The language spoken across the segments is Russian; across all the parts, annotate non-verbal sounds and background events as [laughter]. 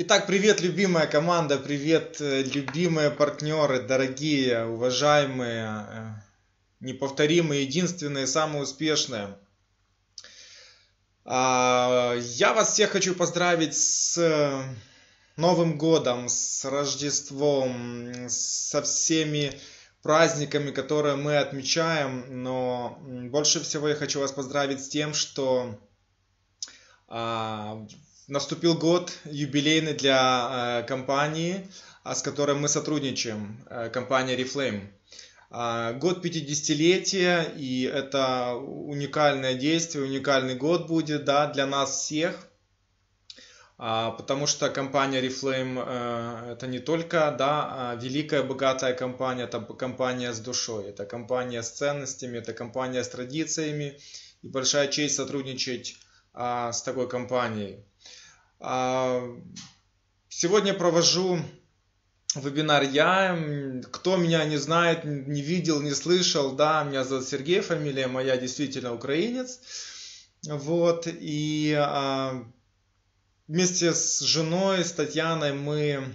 Итак, привет, любимая команда, привет, э, любимые партнеры, дорогие, уважаемые, э, неповторимые, единственные, самые успешные. А, я вас всех хочу поздравить с Новым годом, с Рождеством, со всеми праздниками, которые мы отмечаем, но больше всего я хочу вас поздравить с тем, что а, наступил год юбилейный для э, компании, а, с которой мы сотрудничаем, э, компания Reflame. А, год 50-летия, и это уникальное действие, уникальный год будет да, для нас всех, а, потому что компания Reflame э, это не только да, великая, богатая компания, это компания с душой, это компания с ценностями, это компания с традициями, и большая честь сотрудничать с такой компанией. А, сегодня провожу вебинар я. Кто меня не знает, не видел, не слышал, да, меня зовут Сергей, фамилия моя действительно украинец. Вот, и а, вместе с женой, с Татьяной мы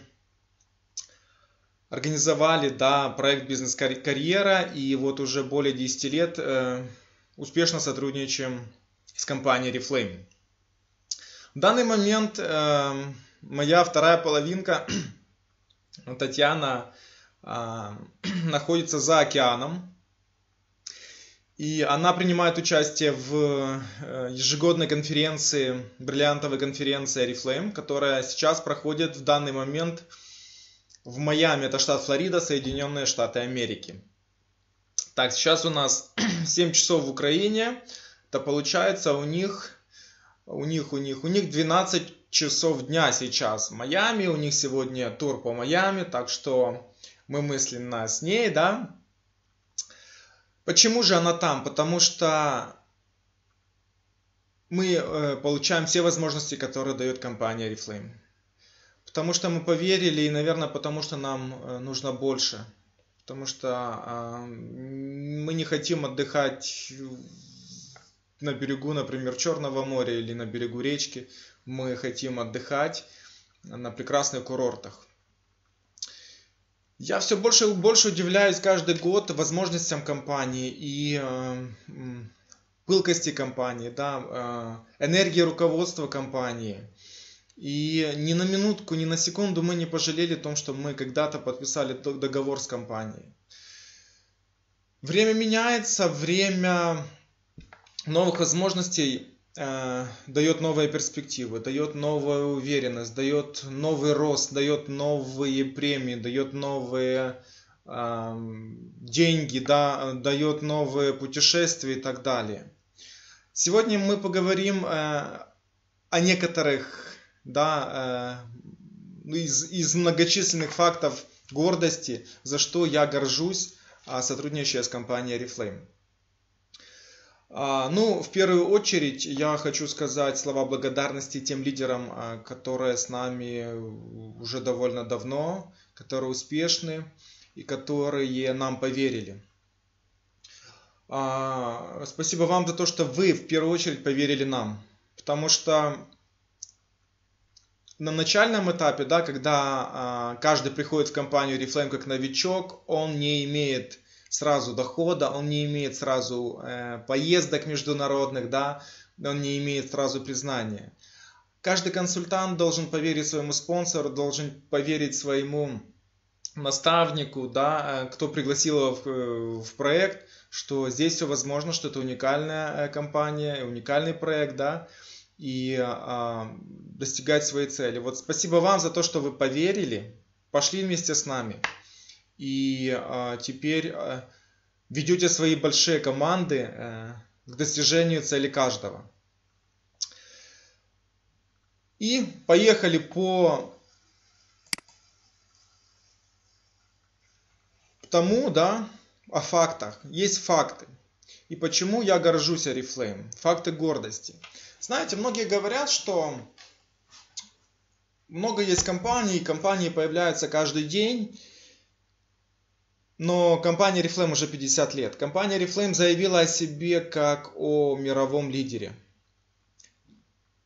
организовали, да, проект «Бизнес-карьера», и вот уже более 10 лет э, успешно сотрудничаем с компанией Reflame. В данный момент э, моя вторая половинка, [clears throat] Татьяна, э, [clears throat] находится за океаном. И она принимает участие в э, ежегодной конференции, бриллиантовой конференции Oriflame, которая сейчас проходит в данный момент в Майами, это штат Флорида, Соединенные Штаты Америки. Так, сейчас у нас [clears throat] 7 часов в Украине, то получается у них у них, у них, у них 12 часов дня сейчас в Майами, у них сегодня тур по Майами, так что мы мысленно с ней, да. Почему же она там? Потому что мы э, получаем все возможности, которые дает компания Reflame. Потому что мы поверили и, наверное, потому что нам э, нужно больше. Потому что э, мы не хотим отдыхать на берегу, например, Черного моря или на берегу речки, мы хотим отдыхать на прекрасных курортах. Я все больше и больше удивляюсь каждый год возможностям компании и э, пылкости компании, да, э, энергии руководства компании. И ни на минутку, ни на секунду мы не пожалели о том, что мы когда-то подписали договор с компанией. Время меняется, время новых возможностей э, дает новые перспективы, дает новую уверенность, дает новый рост, дает новые премии, дает новые э, деньги, да, дает новые путешествия и так далее. Сегодня мы поговорим э, о некоторых да, э, из, из многочисленных фактов гордости, за что я горжусь, а, сотрудничая с компанией Reflame. А, ну, в первую очередь я хочу сказать слова благодарности тем лидерам, а, которые с нами уже довольно давно, которые успешны и которые нам поверили. А, спасибо вам за то, что вы в первую очередь поверили нам, потому что на начальном этапе, да, когда каждый приходит в компанию Reflame как новичок, он не имеет сразу дохода, он не имеет сразу э, поездок международных, да, он не имеет сразу признания. Каждый консультант должен поверить своему спонсору, должен поверить своему наставнику, да, э, кто пригласил его в, э, в проект, что здесь все возможно, что это уникальная э, компания, уникальный проект, да, и а, достигать своей цели. Вот спасибо вам за то, что вы поверили, пошли вместе с нами и а, теперь а, ведете свои большие команды а, к достижению цели каждого. И поехали по тому, да, о фактах. Есть факты. И почему я горжусь Oriflame? Факты гордости. Знаете, многие говорят, что много есть компаний, компании появляются каждый день, но компания Reflame уже 50 лет. Компания Reflame заявила о себе как о мировом лидере.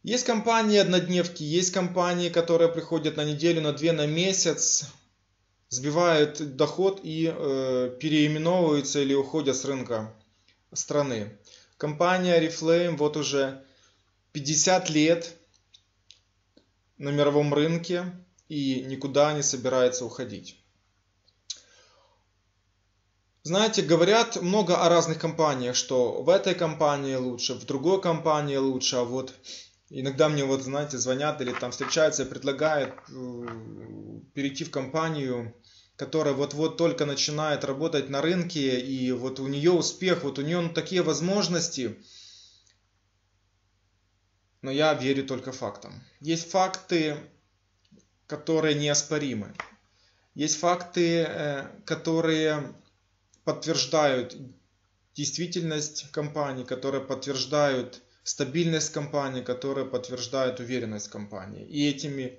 Есть компании однодневки, есть компании, которые приходят на неделю, на две, на месяц, сбивают доход и э, переименовываются или уходят с рынка страны. Компания Reflame вот уже 50 лет на мировом рынке и никуда не собирается уходить. Знаете, говорят много о разных компаниях, что в этой компании лучше, в другой компании лучше, а вот иногда мне вот, знаете, звонят или там встречаются и предлагают э, перейти в компанию, которая вот-вот только начинает работать на рынке, и вот у нее успех, вот у нее ну, такие возможности. Но я верю только фактам. Есть факты, которые неоспоримы. Есть факты, э, которые подтверждают действительность компании, которые подтверждают стабильность компании, которые подтверждают уверенность компании. И этими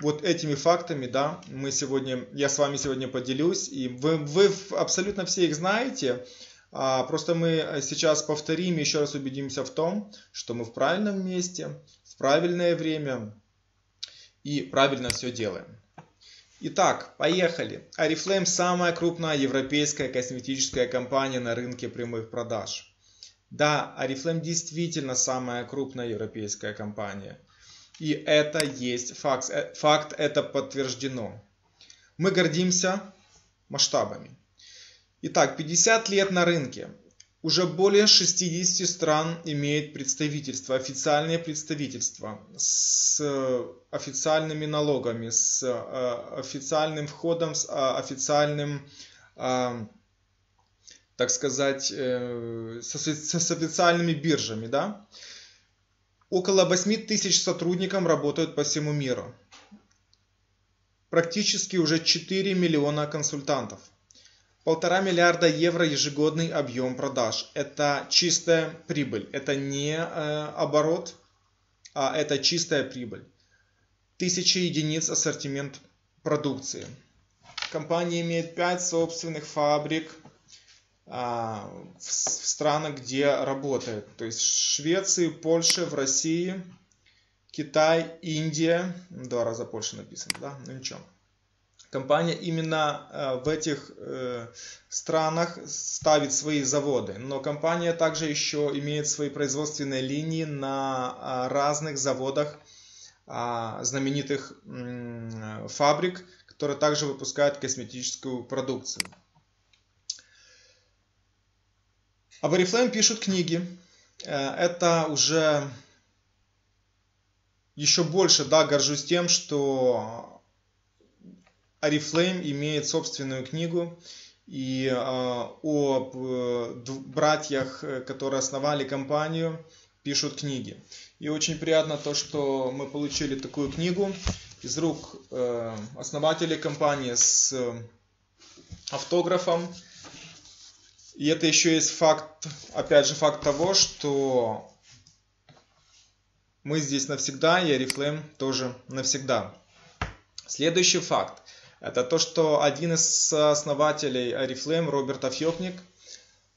вот этими фактами, да, мы сегодня, я с вами сегодня поделюсь, и вы, вы абсолютно все их знаете, а просто мы сейчас повторим, еще раз убедимся в том, что мы в правильном месте, в правильное время и правильно все делаем. Итак, поехали. Oriflame самая крупная европейская косметическая компания на рынке прямых продаж. Да, Oriflame действительно самая крупная европейская компания. И это есть факт. Э, факт это подтверждено. Мы гордимся масштабами. Итак, 50 лет на рынке. Уже более 60 стран имеют представительство, официальные представительства с официальными налогами, с э, официальным входом, с э, официальным, э, так сказать, с официальными биржами. Да? Около 8 тысяч сотрудников работают по всему миру. Практически уже 4 миллиона консультантов. Полтора миллиарда евро ежегодный объем продаж. Это чистая прибыль. Это не э, оборот, а это чистая прибыль. Тысячи единиц ассортимент продукции. Компания имеет 5 собственных фабрик а, в, в странах, где работает. То есть в Швеции, Польше, в России, Китай, Индия. Два раза Польша написано, да? Ну ничего. Компания именно э, в этих э, странах ставит свои заводы, но компания также еще имеет свои производственные линии на а, разных заводах а, знаменитых фабрик, которые также выпускают косметическую продукцию. Об Oriflame пишут книги. Э, это уже еще больше, да, горжусь тем, что Oriflame имеет собственную книгу и э, об э, братьях, э, которые основали компанию, пишут книги. И очень приятно то, что мы получили такую книгу из рук э, основателей компании с автографом. И это еще есть факт, опять же, факт того, что мы здесь навсегда, и Oriflame тоже навсегда. Следующий факт. Это то, что один из основателей Oriflame, Роберт Афьёкник,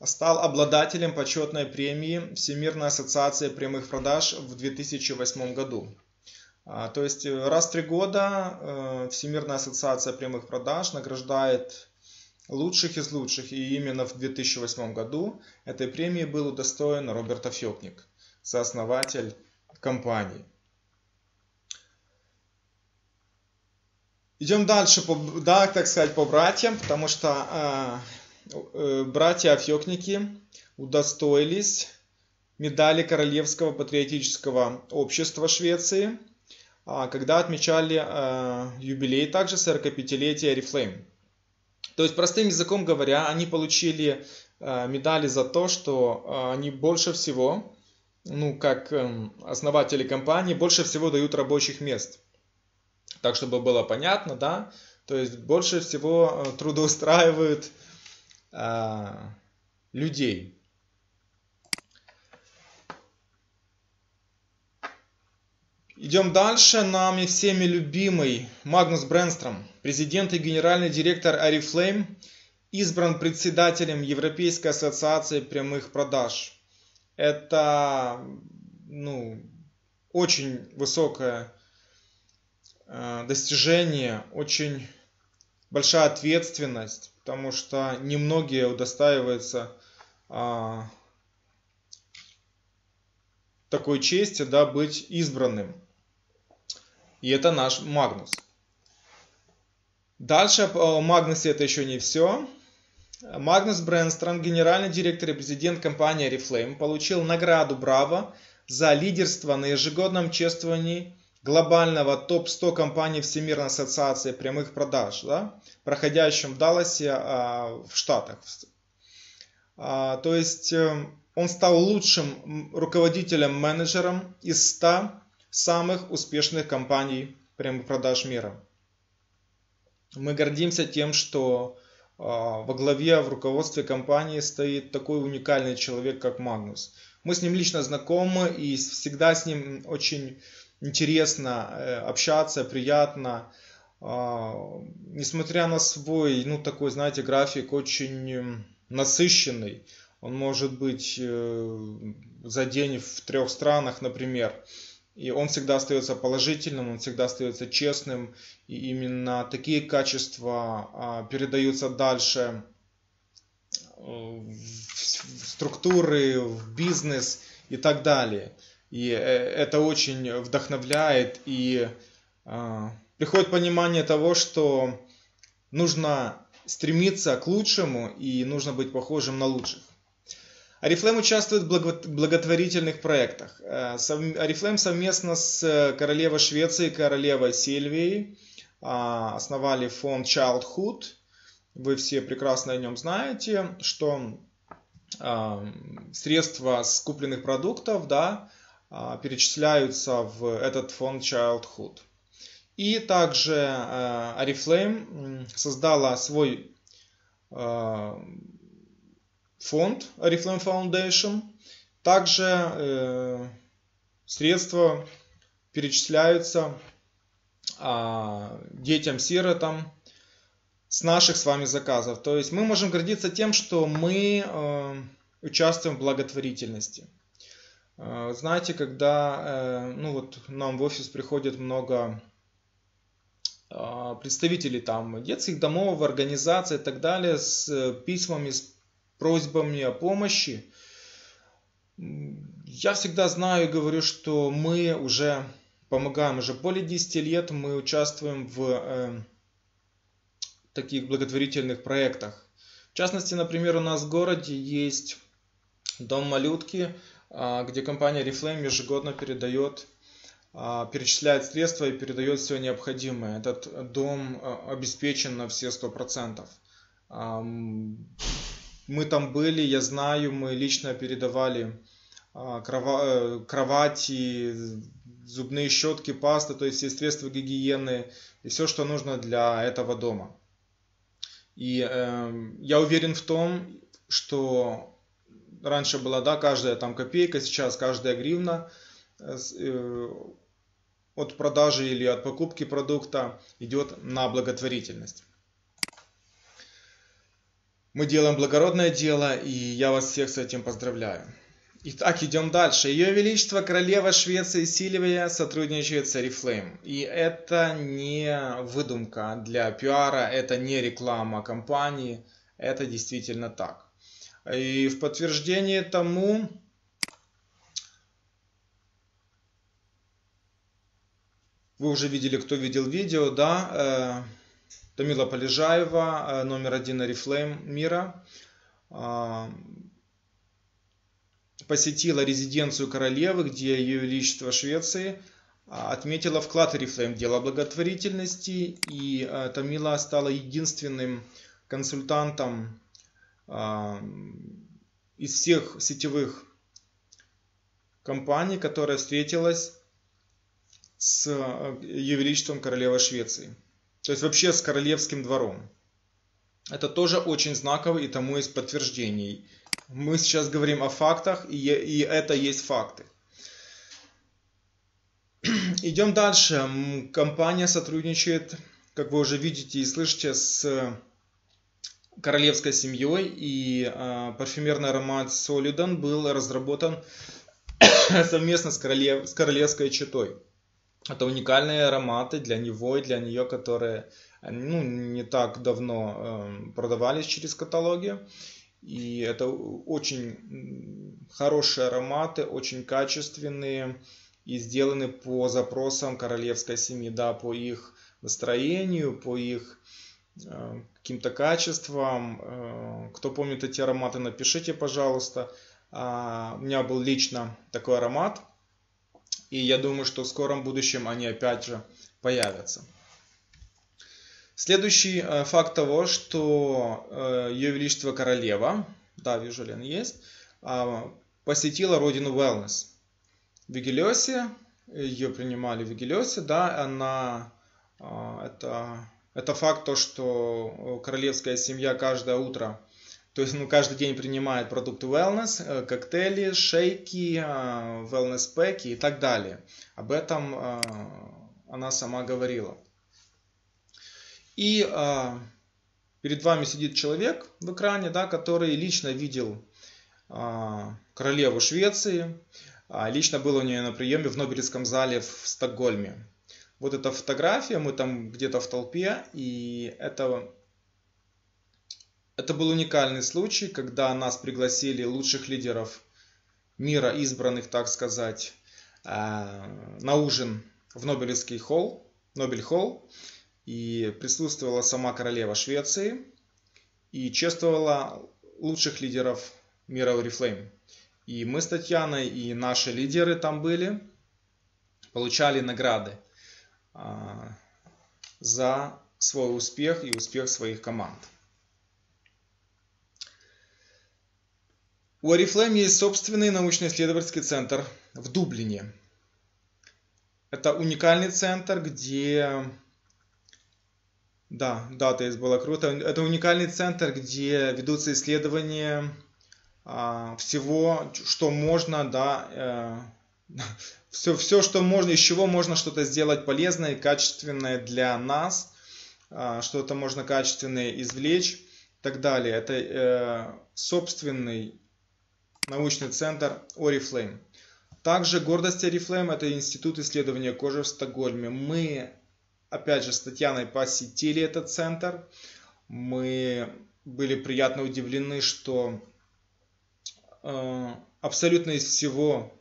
стал обладателем почетной премии Всемирной ассоциации прямых продаж в 2008 году. А, то есть э, раз в три года э, Всемирная ассоциация прямых продаж награждает лучших из лучших. И именно в 2008 году этой премии был удостоен Роберт Афьёкник, сооснователь компании. Идем дальше, по, да, так сказать, по братьям, потому что э, э, братья-афьёкники удостоились медали Королевского патриотического общества Швеции, э, когда отмечали э, юбилей также 45-летия Oriflame. То есть, простым языком говоря, они получили э, медали за то, что э, они больше всего, ну, как э, основатели компании, больше всего дают рабочих мест – так, чтобы было понятно, да, то есть больше всего э, трудоустраивают а, людей. Идем дальше. Нами всеми любимый Магнус Бренстром, президент и генеральный директор Oriflame, избран председателем Европейской ассоциации прямых продаж. Это ну, очень высокое э, достижение, очень большая ответственность, потому что немногие удостаиваются а, такой чести, да, быть избранным. И это наш Магнус. Дальше о Магнусе это еще не все. Магнус Брэнстром, генеральный директор и президент компании Oriflame, получил награду Браво за лидерство на ежегодном чествовании глобального топ-100 компаний Всемирной ассоциации прямых продаж, да, проходящем в Далласе а, в Штатах. А, то есть э, он стал лучшим руководителем-менеджером из 100 самых успешных компаний прямых продаж мира. Мы гордимся тем, что а, во главе, в руководстве компании стоит такой уникальный человек, как Магнус. Мы с ним лично знакомы и всегда с ним очень интересно э, общаться, приятно. А, несмотря на свой, ну такой, знаете, график очень насыщенный, он может быть э, за день в трех странах, например, и он всегда остается положительным, он всегда остается честным, и именно такие качества а, передаются дальше э, в структуры, в бизнес и так далее. И э, это очень вдохновляет и а, приходит понимание того, что нужно стремиться к лучшему и нужно быть похожим на лучших. Арифлейм участвует в благотворительных проектах. Э, Арифлейм совместно с королевой Швеции и королевой Сильвией а, основали фонд Childhood. Вы все прекрасно о нем знаете, что средства с купленных продуктов да, перечисляются в этот фонд Childhood. И также э, Oriflame создала свой э, фонд Oriflame Foundation. Также э, средства перечисляются а, детям-сиротам с наших с вами заказов. То есть мы можем гордиться тем, что мы участвуем в благотворительности. Э, знаете, когда э, ну вот нам в офис приходит много э, представителей там детских домов, организаций и так далее с письмами, с просьбами о помощи, я всегда знаю и говорю, что мы уже помогаем, уже более 10 лет мы участвуем в таких благотворительных проектах. В частности, например, у нас в городе есть дом малютки, где компания Reflame ежегодно передает, а, перечисляет средства и передает все необходимое. Этот дом а, обеспечен на все сто процентов. Мы там были, я знаю, мы лично передавали э, кровати, зубные щетки, пасты, то есть все средства гигиены и все, что нужно для этого дома. И э, я уверен в том, что раньше была, да, каждая там копейка, сейчас каждая гривна э, э, от продажи или от покупки продукта идет на благотворительность. Мы делаем благородное дело, и я вас всех с этим поздравляю. Итак, идем дальше. Ее Величество Королева Швеции Сильвия сотрудничает с Oriflame. И это не выдумка для пиара, это не реклама компании, это действительно так. И в подтверждение тому вы уже видели, кто видел видео, да, э, Тамила Полежаева, э, номер один Oriflame мира, э, посетила резиденцию королевы, где ее величество Швеции отметила вклад Oriflame в дело благотворительности, и Тамила стала единственным консультантом из всех сетевых компаний, которая встретилась с э, Ее Величеством Королевой Швеции. То есть вообще с королевским двором. Это тоже очень знаково и тому есть подтверждение. Мы сейчас говорим о фактах, и, и это есть факты. [clears throat] Идем дальше. Компания сотрудничает, как вы уже видите и слышите, с королевской семьей, и э, парфюмерный аромат Солидан был разработан [coughs] совместно с, королев, с королевской четой. Это уникальные ароматы для него и для нее, которые ну, не так давно э, продавались через каталоги. И это очень хорошие ароматы, очень качественные и сделаны по запросам королевской семьи, да, по их настроению, по их э, каким-то качествам. Э, кто помнит эти ароматы, напишите, пожалуйста. А, у меня был лично такой аромат, и я думаю, что в скором будущем они опять же появятся. Следующий э, факт того, что э, Ее Величество Королева, да, вижу, Лен, есть, а, посетила родину Wellness. В Вигелиосе, ее принимали в Вигелиосе, да, она, это, это факт то, что королевская семья каждое утро, то есть ну, каждый день принимает продукты wellness, э, коктейли, шейки, wellness пэки и так далее. Об этом она сама говорила. И перед вами сидит человек в экране, да, который лично видел королеву Швеции, а, лично был у нее на приеме в Нобелевском зале в Стокгольме. Вот эта фотография, мы там где-то в толпе, и это, это был уникальный случай, когда нас пригласили лучших лидеров мира, избранных, так сказать, а, на ужин в Нобелевский холл, Нобель холл и присутствовала сама королева Швеции и чествовала лучших лидеров мира Oriflame. И мы с Татьяной и наши лидеры там были, получали награды за свой успех и успех своих команд. У Oriflame есть собственный научно-исследовательский центр в Дублине. Это уникальный центр, где да, да, то есть было круто. Это уникальный центр, где ведутся исследования а, всего, что можно, да, э, [laughs] все, все, что можно, из чего можно что-то сделать полезное и качественное для нас, а, что-то можно качественное извлечь и так далее. Это э, собственный научный центр Oriflame. Также гордость Oriflame – это институт исследования кожи в Стокгольме. Мы опять же, с Татьяной посетили этот центр. Мы были приятно удивлены, что э, абсолютно из всего,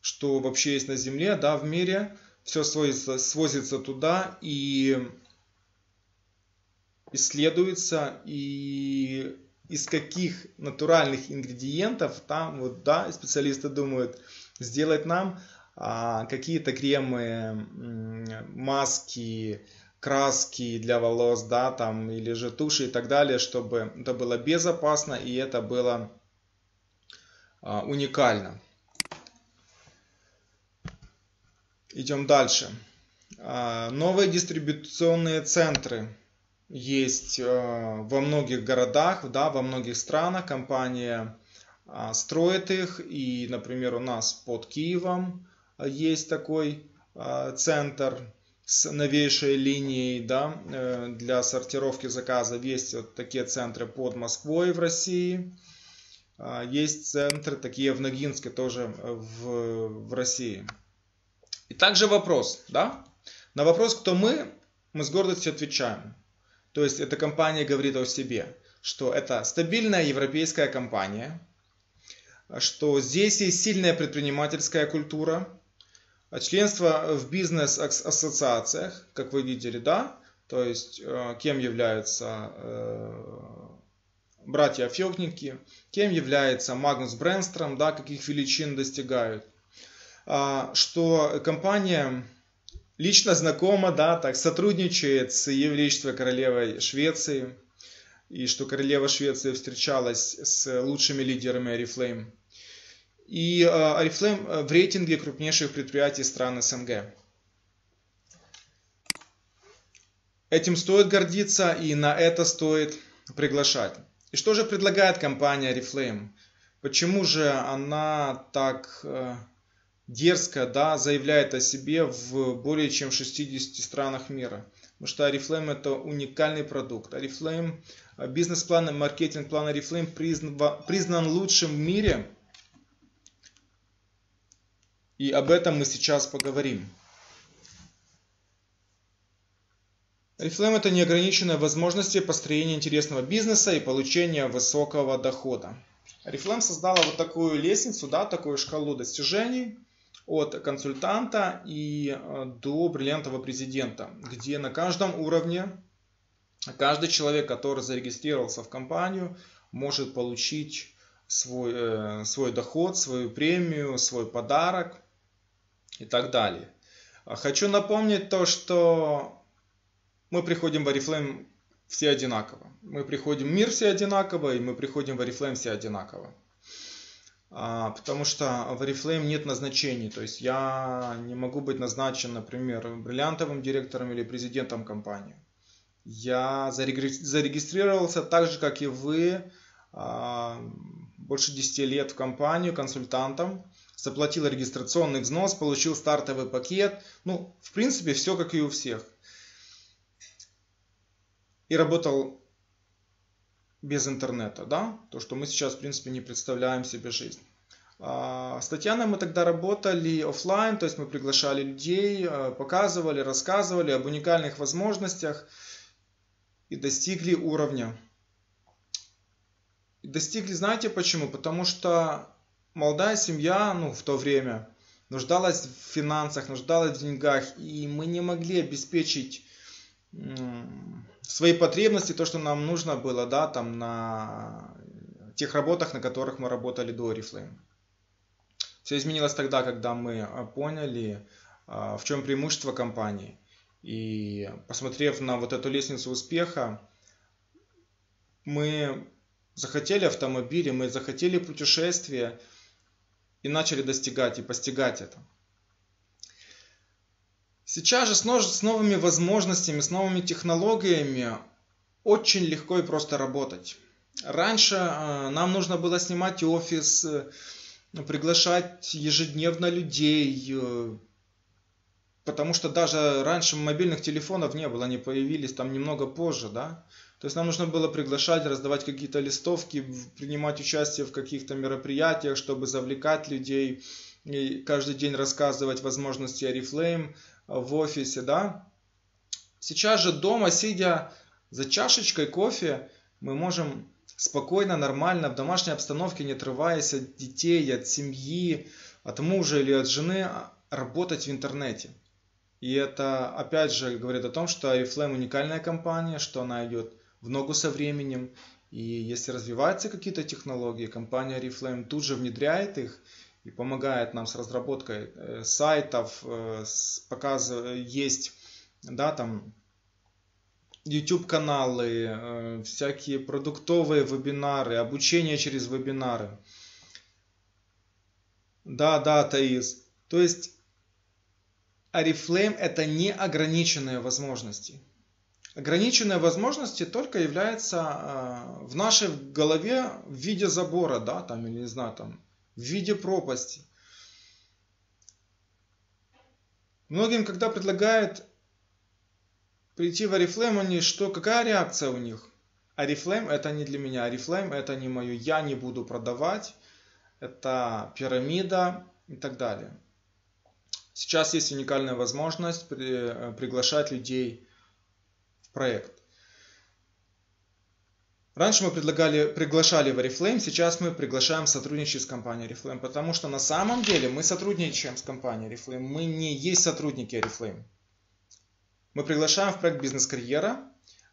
что вообще есть на Земле, да, в мире, все свозится, свозится туда и исследуется, и из каких натуральных ингредиентов там, вот, да, специалисты думают, сделать нам, а, какие-то кремы, маски, краски для волос, да, там, или же туши и так далее, чтобы это было безопасно и это было а, уникально. Идем дальше. А, новые дистрибуционные центры есть во многих городах, да, во многих странах. Компания строит их. И, например, у нас под Киевом есть такой а, центр с новейшей линией да, э, для сортировки заказа. Есть вот такие центры под Москвой в России. А, есть центры такие в Ногинске тоже в, в России. И также вопрос, да? На вопрос, кто мы, мы с гордостью отвечаем. То есть эта компания говорит о себе, что это стабильная европейская компания, что здесь есть сильная предпринимательская культура, а членство в бизнес-ассоциациях, как вы видели, да, то есть э, кем являются э, братья Фёкники, кем является Магнус Бренстром, да, каких величин достигают, что компания лично знакома, да, так сотрудничает с Ее Королевой Швеции, и что королева Швеции встречалась с лучшими лидерами Oriflame и Oriflame э, в рейтинге крупнейших предприятий стран СНГ. Этим стоит гордиться и на это стоит приглашать. И что же предлагает компания Oriflame? Почему же она так э, дерзко да, заявляет о себе в более чем 60 странах мира? Потому что Oriflame это уникальный продукт. Oriflame, э, бизнес-план маркетинг-план Oriflame признан, признан, лучшим в мире – и об этом мы сейчас поговорим. Reflame это неограниченные возможности построения интересного бизнеса и получения высокого дохода. Reflame создала вот такую лестницу, да, такую шкалу достижений от консультанта и э, до бриллиантового президента, где на каждом уровне каждый человек, который зарегистрировался в компанию, может получить свой, э, свой доход, свою премию, свой подарок и так далее. Хочу напомнить то, что мы приходим в Oriflame все одинаково. Мы приходим в мир все одинаково, и мы приходим в Oriflame все одинаково. А, потому что в Oriflame нет назначений. То есть я не могу быть назначен, например, бриллиантовым директором или президентом компании. Я зарегистрировался так же, как и вы, а, больше 10 лет в компанию консультантом, заплатил регистрационный взнос, получил стартовый пакет. Ну, в принципе, все как и у всех и работал без интернета, да, то, что мы сейчас, в принципе, не представляем себе жизнь. А, с Татьяной мы тогда работали офлайн, то есть мы приглашали людей, а, показывали, рассказывали об уникальных возможностях и достигли уровня. Достигли, знаете почему? Потому что молодая семья, ну, в то время, нуждалась в финансах, нуждалась в деньгах, и мы не могли обеспечить свои потребности, то, что нам нужно было, да, там на тех работах, на которых мы работали до Oriflame. Все изменилось тогда, когда мы а, поняли, а, в чем преимущество компании. И посмотрев на вот эту лестницу успеха, мы захотели автомобили, мы захотели путешествия и начали достигать и постигать это. Сейчас же с новыми возможностями, с новыми технологиями очень легко и просто работать. Раньше э, нам нужно было снимать офис, э, приглашать ежедневно людей, э, потому что даже раньше мобильных телефонов не было, они появились там немного позже, да. То есть нам нужно было приглашать, раздавать какие-то листовки, принимать участие в каких-то мероприятиях, чтобы завлекать людей, и каждый день рассказывать возможности Oriflame, в офисе, да. Сейчас же дома, сидя за чашечкой кофе, мы можем спокойно, нормально, в домашней обстановке, не отрываясь от детей, от семьи, от мужа или от жены, работать в интернете. И это опять же говорит о том, что Oriflame уникальная компания, что она идет в ногу со временем. И если развиваются какие-то технологии, компания Oriflame тут же внедряет их и помогает нам с разработкой э, сайтов, э, показывает, есть, да, там, YouTube каналы, э, всякие продуктовые вебинары, обучение через вебинары. Да, да, Таис. То есть Oriflame это не ограниченные возможности. Ограниченные возможности только являются в нашей голове в виде забора, да, там, или не знаю, там, в виде пропасти. Многим, когда предлагают прийти в Oriflame, они что, какая реакция у них? Oriflame это не для меня, Oriflame это не мое, я не буду продавать, это пирамида и так далее. Сейчас есть уникальная возможность при, приглашать людей в проект. Раньше мы предлагали, приглашали в Oriflame, сейчас мы приглашаем сотрудничать с компанией Oriflame, потому что на самом деле мы сотрудничаем с компанией Oriflame, мы не есть сотрудники Oriflame. Мы приглашаем в проект бизнес-карьера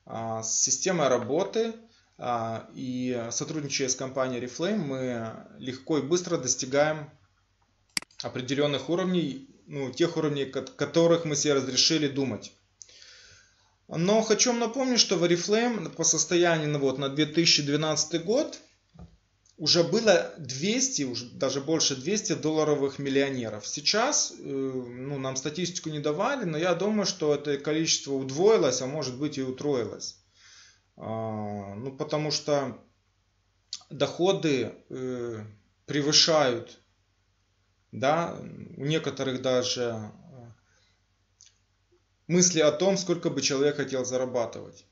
а, с системой работы а, и сотрудничая с компанией Oriflame, мы легко и быстро достигаем определенных уровней, ну, тех уровней, которых мы себе разрешили думать. Но хочу вам напомнить, что в Oriflame по состоянию ну, вот, на 2012 год уже было 200, уже даже больше 200 долларовых миллионеров. Сейчас, э, ну, нам статистику не давали, но я думаю, что это количество удвоилось, а может быть и утроилось. А, ну, потому что доходы э, превышают, да, у некоторых даже мысли о том, сколько бы человек хотел зарабатывать.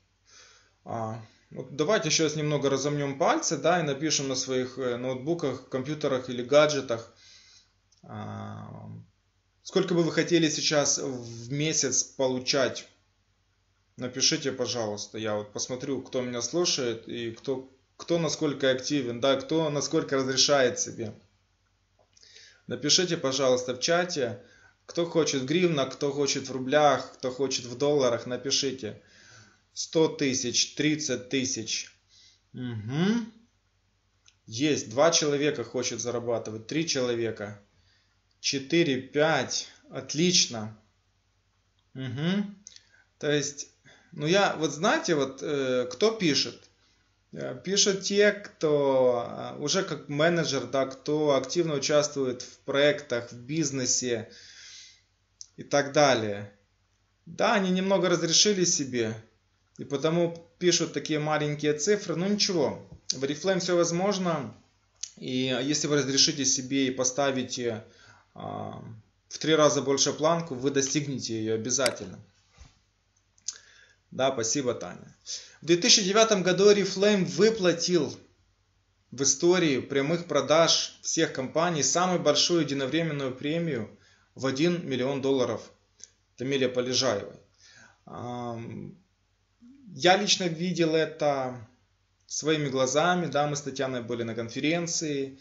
А, вот давайте сейчас немного разомнем пальцы, да, и напишем на своих э, ноутбуках, компьютерах или гаджетах а, Сколько бы вы хотели сейчас в месяц получать? Напишите, пожалуйста. Я вот посмотрю, кто меня слушает и кто, кто насколько активен, да, кто насколько разрешает себе. Напишите, пожалуйста, в чате, кто хочет в гривнах, кто хочет в рублях, кто хочет в долларах, напишите. 100 тысяч, 30 тысяч. Угу. Есть, два человека хочет зарабатывать, три человека. 4, 5. Отлично. Угу. То есть, ну я, вот знаете, вот э, кто пишет? Э, пишут те, кто э, уже как менеджер, да, кто активно участвует в проектах, в бизнесе и так далее. Да, они немного разрешили себе, и потому пишут такие маленькие цифры, но ничего, в Oriflame все возможно, и если вы разрешите себе и поставите а, в три раза больше планку, вы достигнете ее обязательно. Да, спасибо, Таня. В 2009 году Oriflame выплатил в истории прямых продаж всех компаний самую большую единовременную премию в 1 миллион долларов Тамиле Полежаевой. Я лично видел это своими глазами, да, мы с Татьяной были на конференции,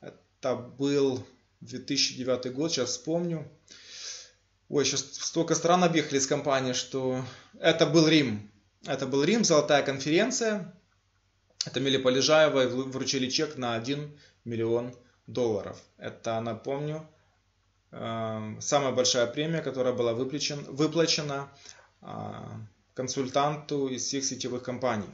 это был 2009 год, сейчас вспомню. Ой, сейчас столько стран объехали с компанией, что это был Рим. Это был Рим, золотая конференция. Это Мили Полежаева вручили чек на 1 миллион долларов. Это, напомню, самая большая премия, которая была выплачена, выплачена консультанту из всех сетевых компаний.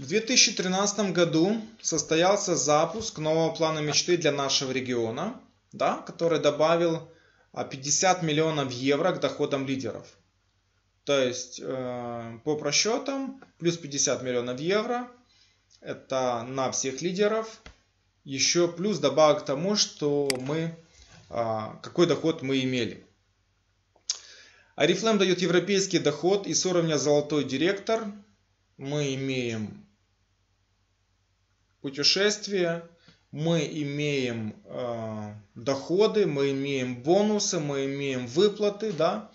В 2013 году состоялся запуск нового плана мечты для нашего региона, да, который добавил 50 а, миллионов евро к доходам лидеров. То есть э, по просчетам плюс 50 миллионов евро это на всех лидеров. Еще плюс добавок к тому, что мы э, какой доход мы имели. Арифлем дает европейский доход и с уровня золотой директор мы имеем путешествия, мы имеем э, доходы, мы имеем бонусы, мы имеем выплаты, да,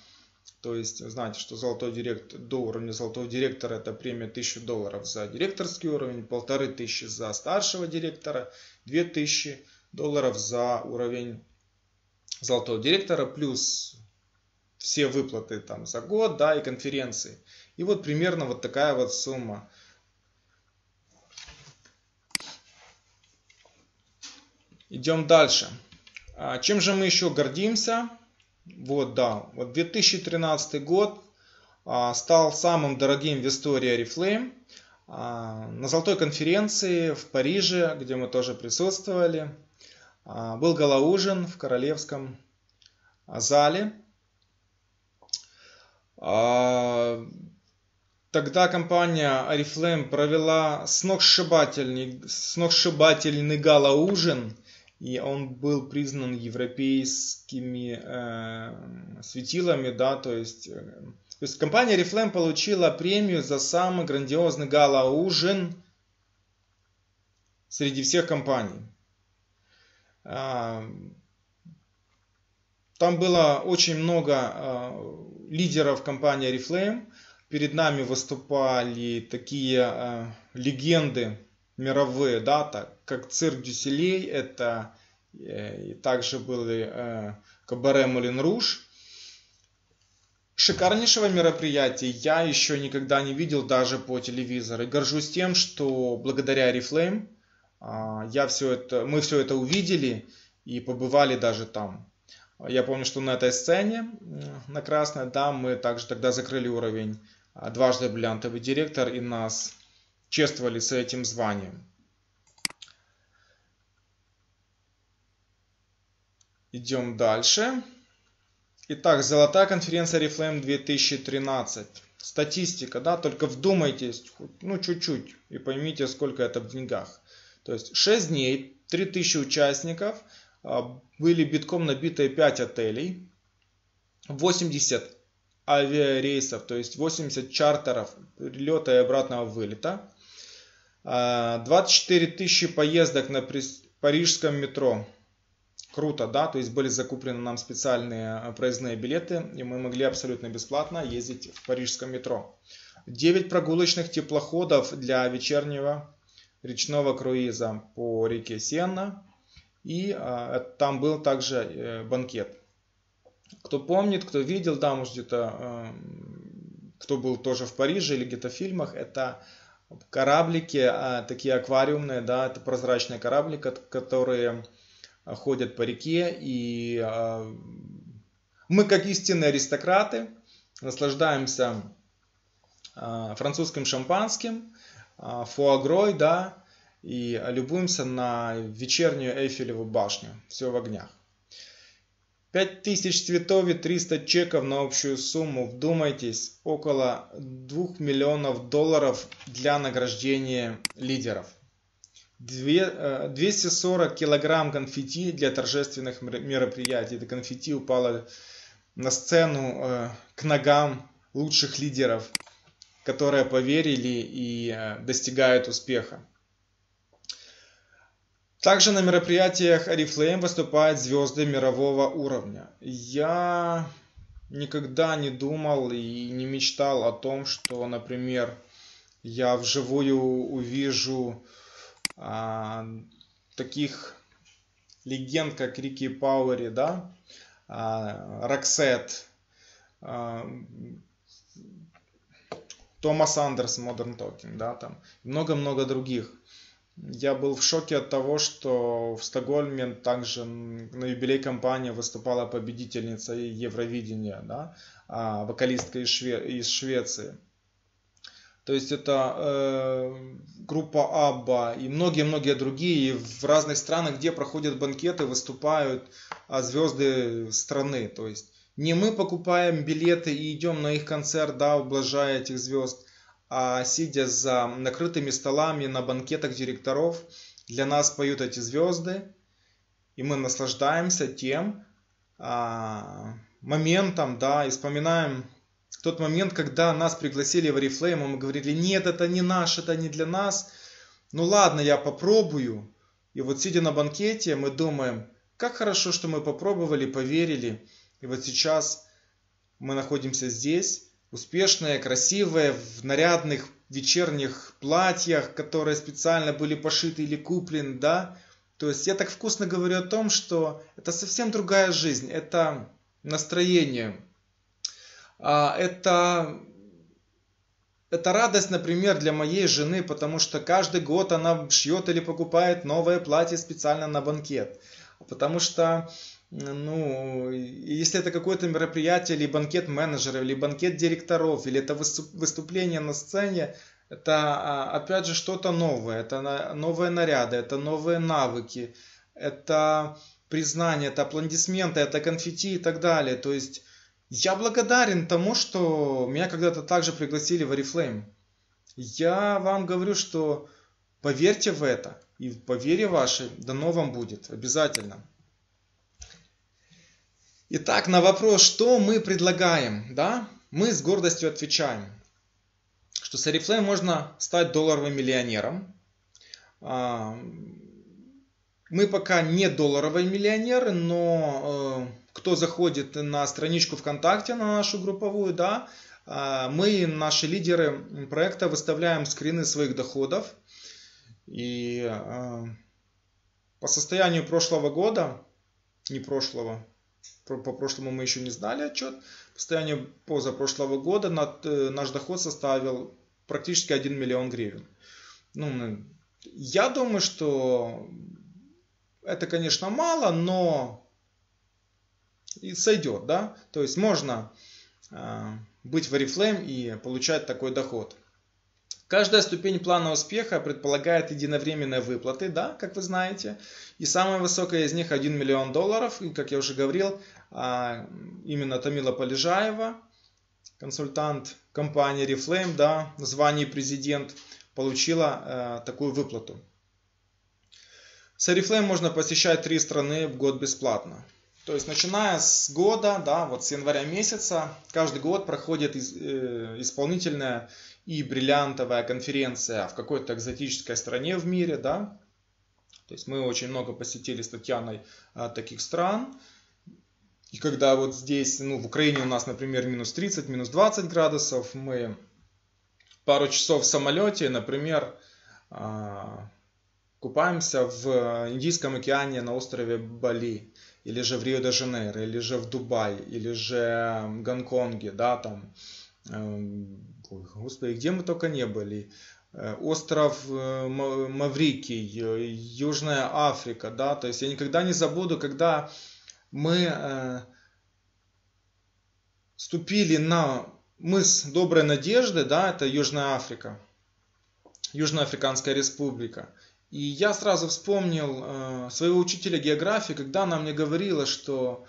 то есть знаете, что золотой директор, до уровня золотого директора это премия 1000 долларов за директорский уровень, полторы тысячи за старшего директора, 2000 долларов за уровень золотого директора, плюс все выплаты там за год, да, и конференции. И вот примерно вот такая вот сумма. Идем дальше. А, чем же мы еще гордимся? Вот, да, вот 2013 год а, стал самым дорогим в истории Oriflame. А, на золотой конференции в Париже, где мы тоже присутствовали, был галаужин в королевском зале. Тогда компания Oriflame провела сногсшибательный, сногсшибательный гала-ужин и он был признан европейскими э, светилами, да, то есть, э, то есть компания Reflame получила премию за самый грандиозный гала-ужин среди всех компаний. Э, там было очень много э, лидеров компании Reflame. Перед нами выступали такие э, легенды мировые, да, так, как цирк Дюселей, это э, и также были э, Кабаре Мулин Руж. Шикарнейшего мероприятия я еще никогда не видел даже по телевизору. И горжусь тем, что благодаря Reflame а, я все это, мы все это увидели и побывали даже там. Я помню, что на этой сцене, на Красной, да, мы также тогда закрыли уровень а, дважды бриллиантовый директор и нас чествовали с этим званием. Идем дальше. Итак, золотая конференция Reflame 2013. Статистика, да, только вдумайтесь, ну чуть-чуть, и поймите, сколько это в деньгах. То есть 6 дней, 3000 участников, а, были битком набитые 5 отелей, 80 авиарейсов, то есть 80 чартеров прилета и обратного вылета, 24 тысячи поездок на парижском метро. Круто, да? То есть были закуплены нам специальные проездные билеты, и мы могли абсолютно бесплатно ездить в парижском метро. 9 прогулочных теплоходов для вечернего речного круиза по реке Сенна. И а, там был также э, банкет. Кто помнит, кто видел, да, может где-то, э, кто был тоже в Париже или где-то в фильмах, это кораблики, а, такие аквариумные, да, это прозрачные кораблики, которые ходят по реке. И а, мы, как истинные аристократы, наслаждаемся а, французским шампанским, фуагрой, да, и любуемся на вечернюю Эйфелеву башню. Все в огнях. 5000 цветов и 300 чеков на общую сумму, вдумайтесь, около 2 миллионов долларов для награждения лидеров. 240 э, килограмм конфетти для торжественных мероприятий. Это конфетти упало на сцену э, к ногам лучших лидеров, которые поверили и э, достигают успеха. Также на мероприятиях Oriflame выступают звезды мирового уровня. Я никогда не думал и не мечтал о том, что, например, я вживую увижу а, таких легенд, как Рики Пауэри, да, а, Роксет, а, Томас Андерс, Modern Talking, да, там, много-много других. Я был в шоке от того, что в Стокгольме также на юбилей компании выступала победительница Евровидения, да, а, вокалистка из, Шве... из Швеции. То есть это э, группа Абба и многие-многие другие. И в разных странах, где проходят банкеты, выступают а, звезды страны. То есть не мы покупаем билеты и идем на их концерт, да, ублажая этих звезд, сидя за накрытыми столами на банкетах директоров, для нас поют эти звезды, и мы наслаждаемся тем а, моментом, да, и вспоминаем тот момент, когда нас пригласили в Oriflame, мы говорили, нет, это не наш, это не для нас. Ну ладно, я попробую. И вот сидя на банкете, мы думаем, как хорошо, что мы попробовали, поверили. И вот сейчас мы находимся здесь, успешные, красивые, в нарядных вечерних платьях, которые специально были пошиты или куплены, да. То есть я так вкусно говорю о том, что это совсем другая жизнь, это настроение. А, это это радость, например, для моей жены, потому что каждый год она шьет или покупает новое платье специально на банкет. Потому что ну, если это какое-то мероприятие, или банкет менеджеров, или банкет директоров, или это выступление на сцене, это а, опять же что-то новое, это новые наряды, это новые навыки, это признание, это аплодисменты, это конфетти и так далее. То есть я благодарен тому, что меня когда-то также пригласили в Oriflame. Я вам говорю, что поверьте в это, и по вере вашей дано вам будет, обязательно. Итак, на вопрос, что мы предлагаем, да, мы с гордостью отвечаем, что с Oriflame можно стать долларовым миллионером. А, мы пока не долларовые миллионеры, но э, кто заходит на страничку ВКонтакте, на нашу групповую, да, э, мы, наши лидеры проекта, выставляем скрины своих доходов. И э, по состоянию прошлого года, не прошлого, по прошлому мы еще не знали отчет. По состоянию позапрошлого года э, наш доход составил практически 1 миллион гривен. Ну, я думаю, что это, конечно, мало, но и сойдет, да? То есть можно э, быть в Oriflame и получать такой доход. Каждая ступень плана успеха предполагает единовременные выплаты, да, как вы знаете. И самая высокая из них 1 миллион долларов. И, как я уже говорил, а, именно Тамила Полежаева, консультант компании Reflame, да, в звании президент, получила э, такую выплату. С Oriflame можно посещать три страны в год бесплатно. То есть, начиная с года, да, вот с января месяца, каждый год проходит э, исполнительное и бриллиантовая конференция в какой-то экзотической стране в мире, да. То есть мы очень много посетили с Татьяной а, таких стран. И когда вот здесь, ну, в Украине у нас, например, минус 30, минус 20 градусов, мы пару часов в самолете, например, а, купаемся в Индийском океане на острове Бали, или же в Рио-де-Жанейро, или же в Дубае, или же в Гонконге, да, там, эм, господи, где мы только не были, э, остров э, Маврикий, э, Южная Африка, да, то есть я никогда не забуду, когда мы ступили на мыс Доброй Надежды, да, это Южная Африка, Южноафриканская республика. И я сразу вспомнил э, своего учителя географии, когда она мне говорила, что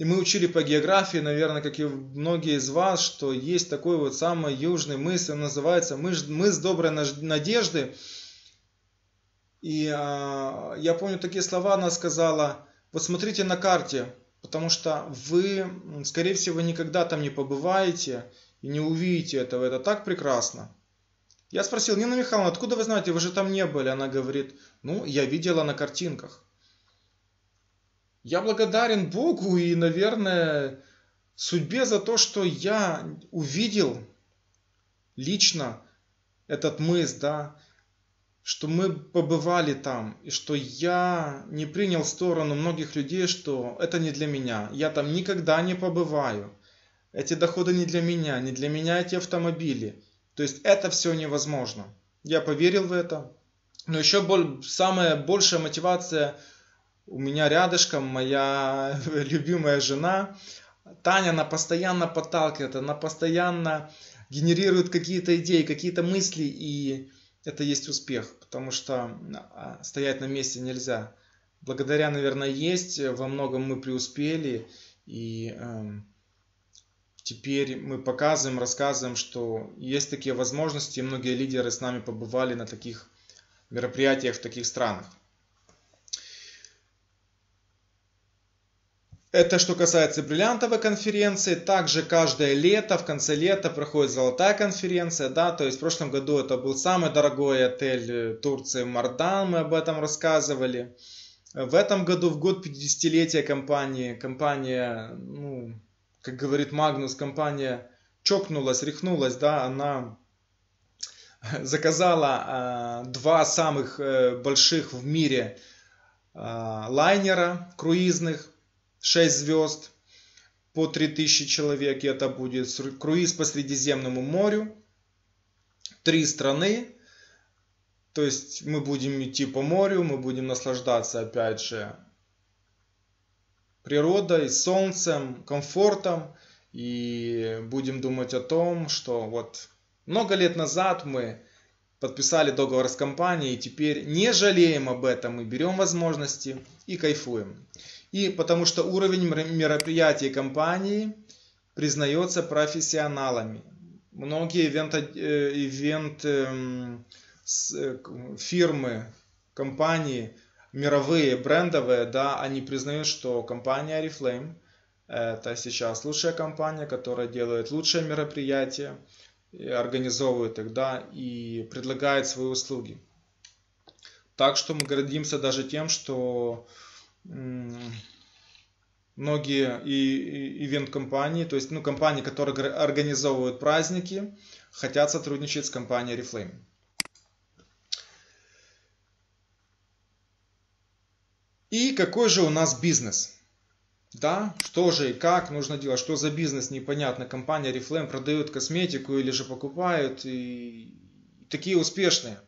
и мы учили по географии, наверное, как и многие из вас, что есть такой вот самый южный мыс, он называется мыс, мыс Доброй Надежды. И э, я помню такие слова, она сказала, вот смотрите на карте, потому что вы, скорее всего, никогда там не побываете и не увидите этого, это так прекрасно. Я спросил, Нина Михайловна, откуда вы знаете, вы же там не были? Она говорит, ну, я видела на картинках. Я благодарен Богу и, наверное, судьбе за то, что я увидел лично этот мыс, да, что мы побывали там, и что я не принял сторону многих людей, что это не для меня. Я там никогда не побываю. Эти доходы не для меня, не для меня эти автомобили. То есть это все невозможно. Я поверил в это. Но еще боль, самая большая мотивация у меня рядышком моя [laughs] любимая жена. Таня, она постоянно подталкивает, она постоянно генерирует какие-то идеи, какие-то мысли, и это есть успех, потому что а, стоять на месте нельзя. Благодаря, наверное, есть, во многом мы преуспели, и эм, теперь мы показываем, рассказываем, что есть такие возможности, и многие лидеры с нами побывали на таких мероприятиях в таких странах. Это что касается бриллиантовой конференции. Также каждое лето, в конце лета проходит золотая конференция. Да, то есть в прошлом году это был самый дорогой отель Турции Мардан, мы об этом рассказывали. В этом году, в год 50-летия компании, компания ну, как говорит Магнус, компания чокнулась, рехнулась, да, она [laughs] заказала э, два самых э, больших в мире э, лайнера круизных, 6 звезд по 3000 человек, и это будет круиз по Средиземному морю, три страны, то есть мы будем идти по морю, мы будем наслаждаться опять же природой, солнцем, комфортом. И будем думать о том, что вот много лет назад мы подписали договор с компанией, и теперь не жалеем об этом, и берем возможности и кайфуем. И потому что уровень мероприятий компании признается профессионалами. Многие ивент, э, ивент эм, э, фирмы, компании – мировые, брендовые, да, они признают, что компания Oriflame это сейчас лучшая компания, которая делает лучшие мероприятия, организовывает их, да, и предлагает свои услуги. Так что мы гордимся даже тем, что многие и, ивент-компании, то есть ну, компании, которые организовывают праздники, хотят сотрудничать с компанией Reflame. И какой же у нас бизнес? Да, что же и как нужно делать, что за бизнес, непонятно. Компания Reflame продает косметику или же покупают и такие успешные.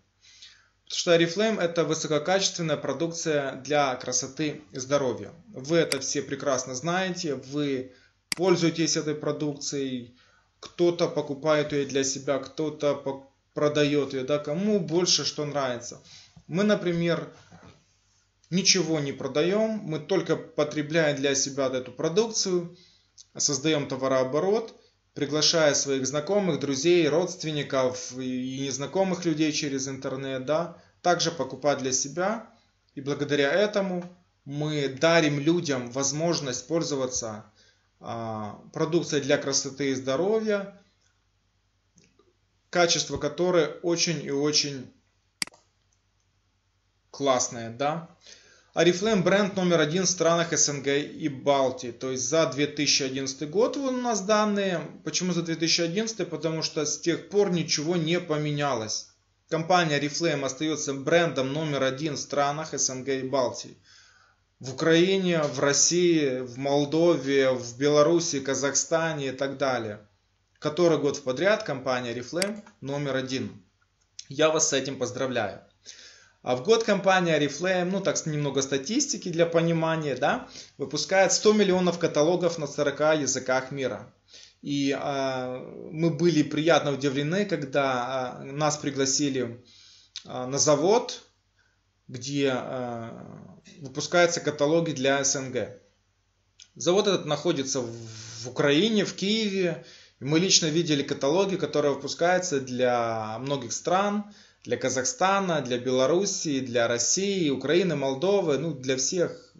Что Oriflame это высококачественная продукция для красоты и здоровья. Вы это все прекрасно знаете, вы пользуетесь этой продукцией, кто-то покупает ее для себя, кто-то продает ее, да, кому больше что нравится. Мы, например, ничего не продаем, мы только потребляем для себя эту продукцию, создаем товарооборот, приглашая своих знакомых, друзей, родственников и незнакомых людей через интернет, да, также покупать для себя. И благодаря этому мы дарим людям возможность пользоваться а, продукцией для красоты и здоровья качество которой очень и очень классное, да. Oriflame бренд номер один в странах СНГ и Балтии. То есть за 2011 год у нас данные. Почему за 2011? Потому что с тех пор ничего не поменялось. Компания Oriflame остается брендом номер один в странах СНГ и Балтии. В Украине, в России, в Молдове, в Беларуси, Казахстане и так далее. Который год подряд компания Oriflame номер один. Я вас с этим поздравляю. А в год компания Oriflame, ну так немного статистики для понимания, да, выпускает 100 миллионов каталогов на 40 языках мира. И э, мы были приятно удивлены, когда э, нас пригласили э, на завод, где э, выпускаются каталоги для СНГ. Завод этот находится в, в Украине, в Киеве. И мы лично видели каталоги, которые выпускаются для многих стран для Казахстана, для Белоруссии, для России, Украины, Молдовы, ну, для всех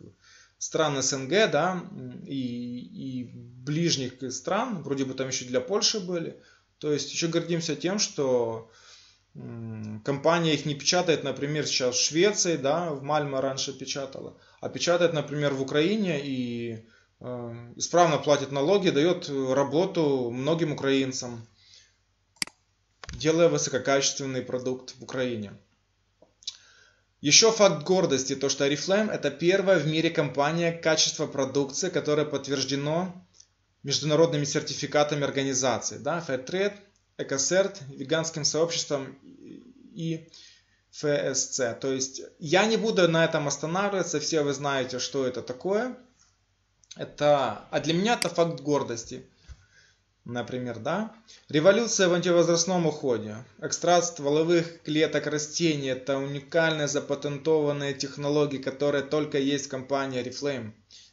стран СНГ, да, и, и ближних стран, вроде бы там еще для Польши были. То есть еще гордимся тем, что компания их не печатает, например, сейчас в Швеции, да, в Мальме раньше печатала, а печатает, например, в Украине и э, исправно платит налоги, дает работу многим украинцам делая высококачественный продукт в Украине. Еще факт гордости, то что Oriflame это первая в мире компания качества продукции, которая подтверждено международными сертификатами организаций, да, Fairtrade, EcoCert, веганским сообществом и ФСЦ. То есть я не буду на этом останавливаться, все вы знаете, что это такое. Это, а для меня это факт гордости например, да? Революция в антивозрастном уходе. Экстракт стволовых клеток растений – это уникальная запатентованная технология, которая только есть в компании Oriflame.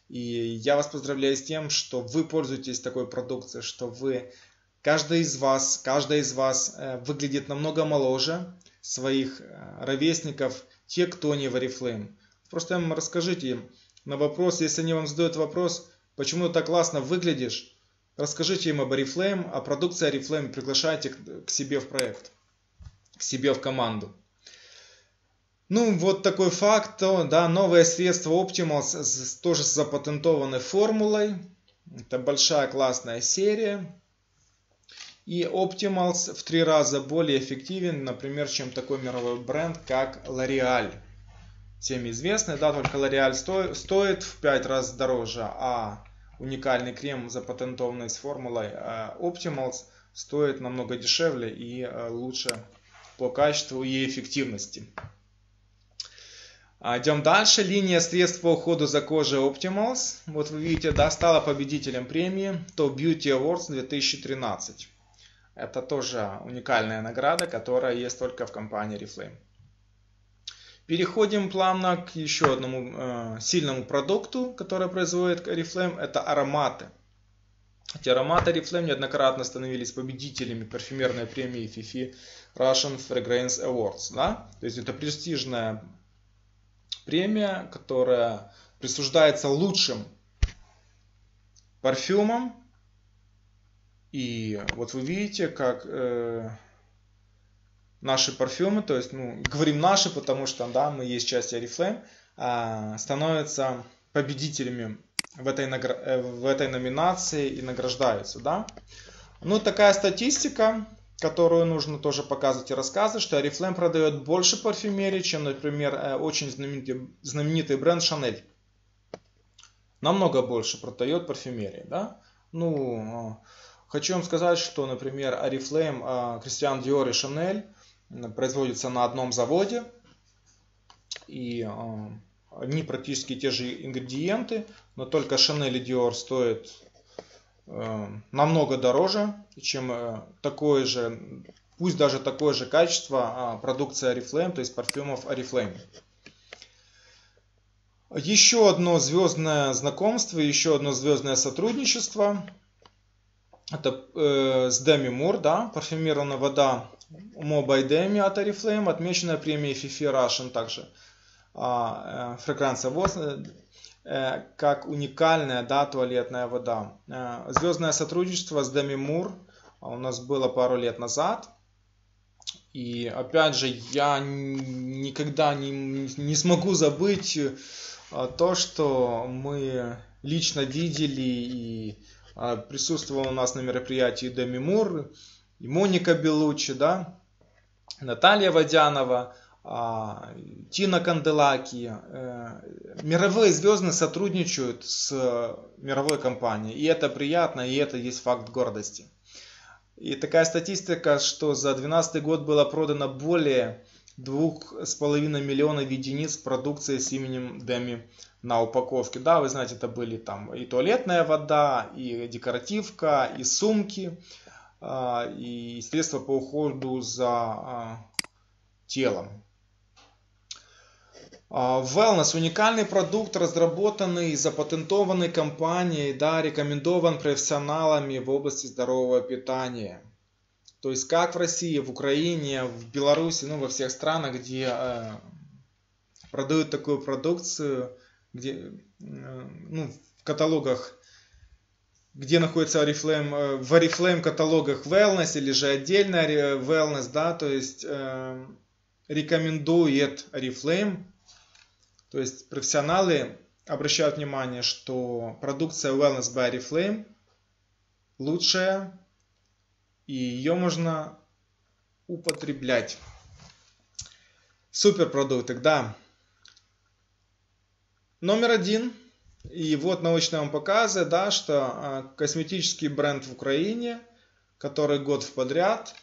И я вас поздравляю с тем, что вы пользуетесь такой продукцией, что вы, каждый из вас, каждая из вас э, выглядит намного моложе своих э, ровесников, те, кто не в Oriflame. Просто им расскажите на вопрос, если они вам задают вопрос, почему ты так классно выглядишь, Расскажите им об Oriflame, о продукции Oriflame, приглашайте к себе в проект, к себе в команду. Ну, вот такой факт, да, новое средство Optimals тоже с запатентованной формулой. Это большая классная серия. И Optimals в три раза более эффективен, например, чем такой мировой бренд, как L'Oreal. Всем известный, да, только L'Oreal стоит в пять раз дороже, а уникальный крем запатентованный с формулой а Optimals стоит намного дешевле и э, лучше по качеству и эффективности. А, идем дальше. Линия средств по уходу за кожей Optimals. Вот вы видите, да, стала победителем премии Top Beauty Awards 2013. Это тоже уникальная награда, которая есть только в компании Reflame. Переходим плавно к еще одному э, сильному продукту, который производит Oriflame, это ароматы. Эти ароматы Oriflame неоднократно становились победителями парфюмерной премии FIFI Russian Fragrance Awards. Да? То есть это престижная премия, которая присуждается лучшим парфюмам. И вот вы видите, как э, наши парфюмы, то есть, ну, говорим наши, потому что, да, мы есть часть Oriflame, а, становятся победителями в этой, э, в этой номинации и награждаются, да. Ну, такая статистика, которую нужно тоже показывать и рассказывать, что Oriflame продает больше парфюмерии, чем, например, э, очень знаменитый, знаменитый бренд Chanel. Намного больше продает парфюмерии, да. Ну, э, хочу вам сказать, что, например, Oriflame, Кристиан Диор и Chanel – производится на одном заводе. И а, они практически те же ингредиенты, но только Chanel и Dior стоят э, намного дороже, чем э, такое же, пусть даже такое же качество а, продукции Oriflame, то есть парфюмов Oriflame. Еще одно звездное знакомство, еще одно звездное сотрудничество. Это э, с Demi Moore, да, парфюмированная вода Мобайдеми от Oriflame, отмеченная премией Fifi Russian также. А, э, фрагранция ВОЗ, э, как уникальная да, туалетная вода. Э, звездное сотрудничество с Деми Мур у нас было пару лет назад. И опять же, я никогда не, не смогу забыть то, что мы лично видели и а, присутствовала у нас на мероприятии Деми Мур, и Моника Белучи, да, Наталья Водянова, а, Тина Канделаки. Э, мировые звезды сотрудничают с мировой компанией, и это приятно, и это есть факт гордости. И такая статистика, что за 2012 год было продано более 2,5 миллионов единиц продукции с именем Деми на упаковке. Да, вы знаете, это были там и туалетная вода, и декоративка, и сумки, и средства по уходу за а, телом. А, wellness – уникальный продукт, разработанный и запатентованный компанией, да, рекомендован профессионалами в области здорового питания. То есть как в России, в Украине, в Беларуси, ну во всех странах, где э, продают такую продукцию, где, э, ну, в каталогах, где находится Oriflame, э, в Oriflame каталогах wellness или же отдельно wellness, да, то есть э, рекомендует Oriflame то есть профессионалы обращают внимание, что продукция Wellness by Reflame лучшая, и ее можно употреблять. Супер продукты, да. Номер один. И вот научно вам показывает, да, что а, косметический бренд в Украине, который год в подряд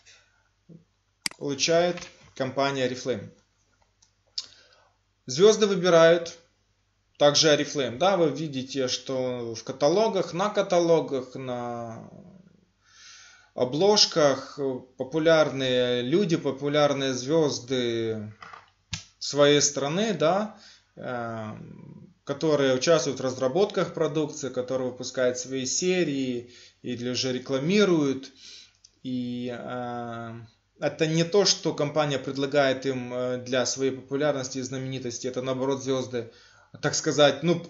получает компания Reflame. Звезды выбирают также Oriflame. Да, вы видите, что в каталогах, на каталогах, на обложках популярные люди, популярные звезды своей страны, да, э, которые участвуют в разработках продукции, которые выпускают свои серии или же рекламируют. И э, это не то, что компания предлагает им э, для своей популярности и знаменитости, это наоборот звезды, так сказать, ну,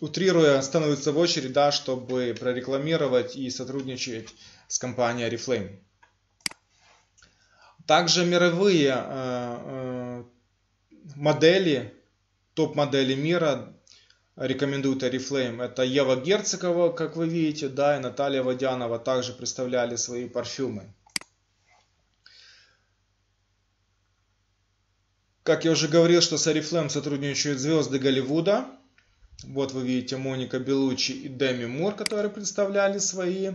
утрируя, становятся в очередь, да, чтобы прорекламировать и сотрудничать с компанией Oriflame. Также мировые э, э, модели, топ-модели мира рекомендуют Oriflame. Это Ева Герцогова, как вы видите, да, и Наталья Водянова также представляли свои парфюмы. Как я уже говорил, что с Oriflame сотрудничают звезды Голливуда. Вот вы видите Моника Белучи и Деми Мур, которые представляли свои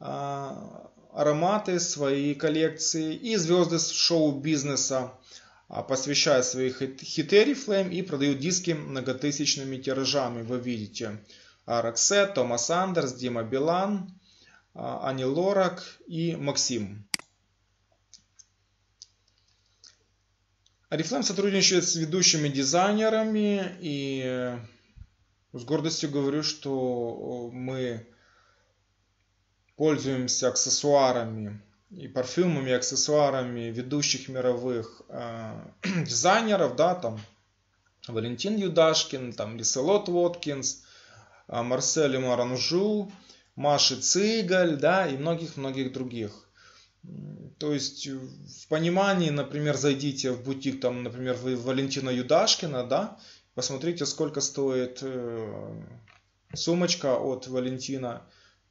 а, ароматы, свои коллекции. И звезды шоу-бизнеса а, посвящают свои хиты Oriflame и продают диски многотысячными тиражами. Вы видите Роксет, Томас Андерс, Дима Билан, а, Ани Лорак и Максим. Oriflame сотрудничает с ведущими дизайнерами и э, с гордостью говорю, что мы пользуемся аксессуарами и парфюмами, и аксессуарами ведущих мировых э, [clears throat] дизайнеров, да, там Валентин Юдашкин, там Лиселот Воткинс, э, Марсель Маранжу, Маши Цыгаль, да, и многих-многих других. То есть э, в понимании, например, зайдите в бутик, там, например, Валентина Юдашкина, да, посмотрите, сколько стоит э, сумочка от Валентина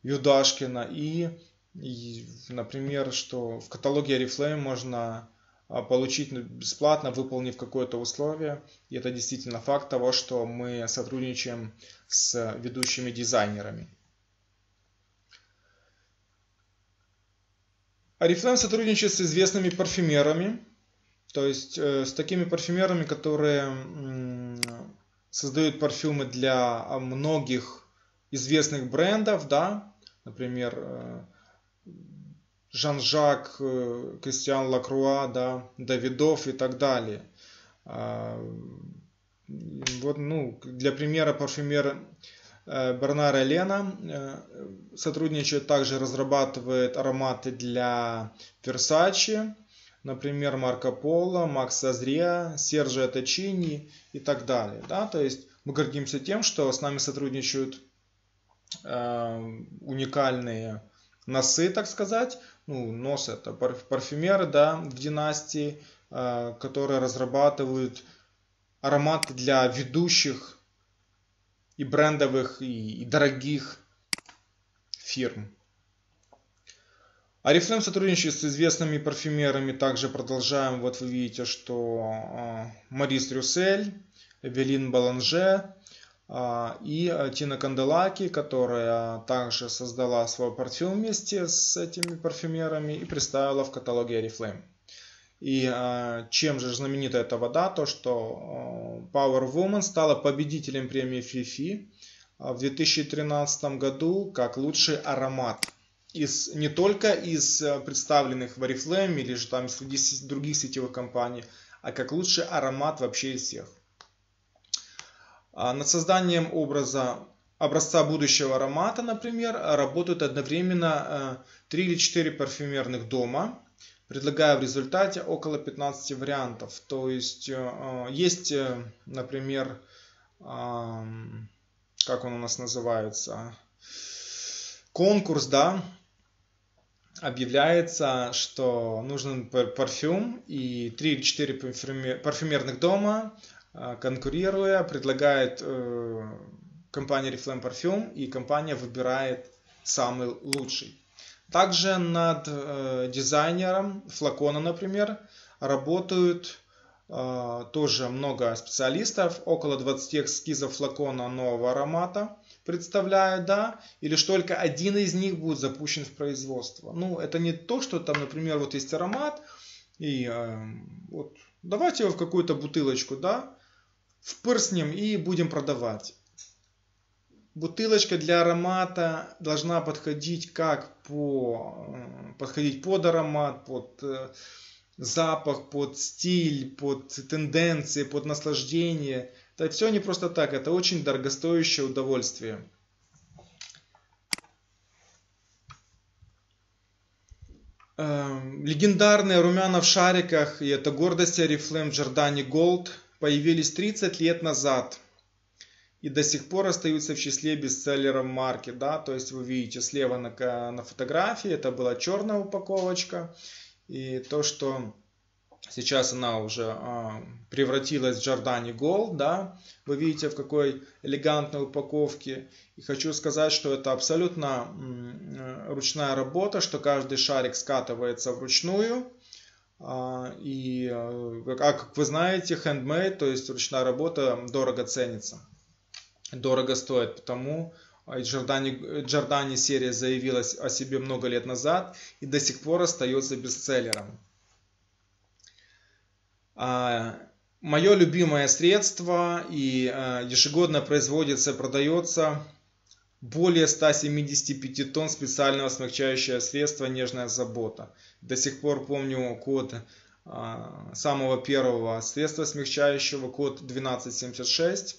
Юдашкина и, и например, что в каталоге Oriflame можно а, получить бесплатно, выполнив какое-то условие. И это действительно факт того, что мы сотрудничаем с ведущими дизайнерами. Oriflame сотрудничает с известными парфюмерами, то есть э, с такими парфюмерами, которые создают парфюмы для многих известных брендов, да, например, э, Жан-Жак, э, Кристиан Лакруа, да, Давидов и так далее. Э, вот, ну, для примера парфюмер Э, Бернара Лена э, сотрудничает, также разрабатывает ароматы для Versace, например, Марко Поло, Макса Зрия, Сержа Точини и так далее. Да? То есть мы гордимся тем, что с нами сотрудничают э, уникальные носы, так сказать, ну, нос это парфюмеры, да, в династии, э, которые разрабатывают ароматы для ведущих и брендовых, и, дорогих фирм. Арифлейм сотрудничает с известными парфюмерами. Также продолжаем. Вот вы видите, что э, Марис Рюсель, Эвелин Баланже, и э, Тина Канделаки, которая также создала свой парфюм вместе с этими парфюмерами и представила в каталоге Oriflame. И э, чем же знаменита эта вода? То, что э, Power Woman стала победителем премии FIFI в 2013 году как лучший аромат. Из, не только из представленных в Oriflame или же там среди других сетевых компаний, а как лучший аромат вообще из всех. А над созданием образа образца будущего аромата, например, работают одновременно 3 э, или 4 парфюмерных дома, предлагая в результате около 15 вариантов. То есть э, э, есть, например, как он у нас называется, конкурс, да, объявляется, что нужен парфюм и 3 или 4 парфюмерных дома конкурируя, предлагает э, компания Reflame Parfum, и компания выбирает самый лучший. Также над э, дизайнером флакона, например, работают э, тоже много специалистов, около 20 эскизов флакона нового аромата представляют, да, или лишь только один из них будет запущен в производство. Ну, это не то, что там, например, вот есть аромат, и э, вот давайте его в какую-то бутылочку, да, впырснем и будем продавать. Бутылочка для аромата должна подходить как по э, подходить под аромат, под э, запах, под стиль, под тенденции, под наслаждение. Это все не просто так, это очень дорогостоящее удовольствие. Эм, легендарные румяна в шариках, и это гордость Oriflame Giordani Gold – появились 30 лет назад и до сих пор остаются в числе бестселлеров марки. Да? То есть вы видите слева на, на фотографии, это была черная упаковочка. И то, что сейчас она уже а, превратилась в Giordani Gold, да, вы видите в какой элегантной упаковке. И хочу сказать, что это абсолютно м, ручная работа, что каждый шарик скатывается вручную. А, и, э, как вы знаете, handmade, то есть ручная работа, дорого ценится. Дорого стоит, потому Джордани, Джордани серия заявилась о себе много лет назад и до сих пор остается бестселлером. А, Мое любимое средство и э, ежегодно производится, продается более 175 тонн специального смягчающего средства «Нежная забота». До сих пор помню код а, самого первого средства смягчающего, код 1276.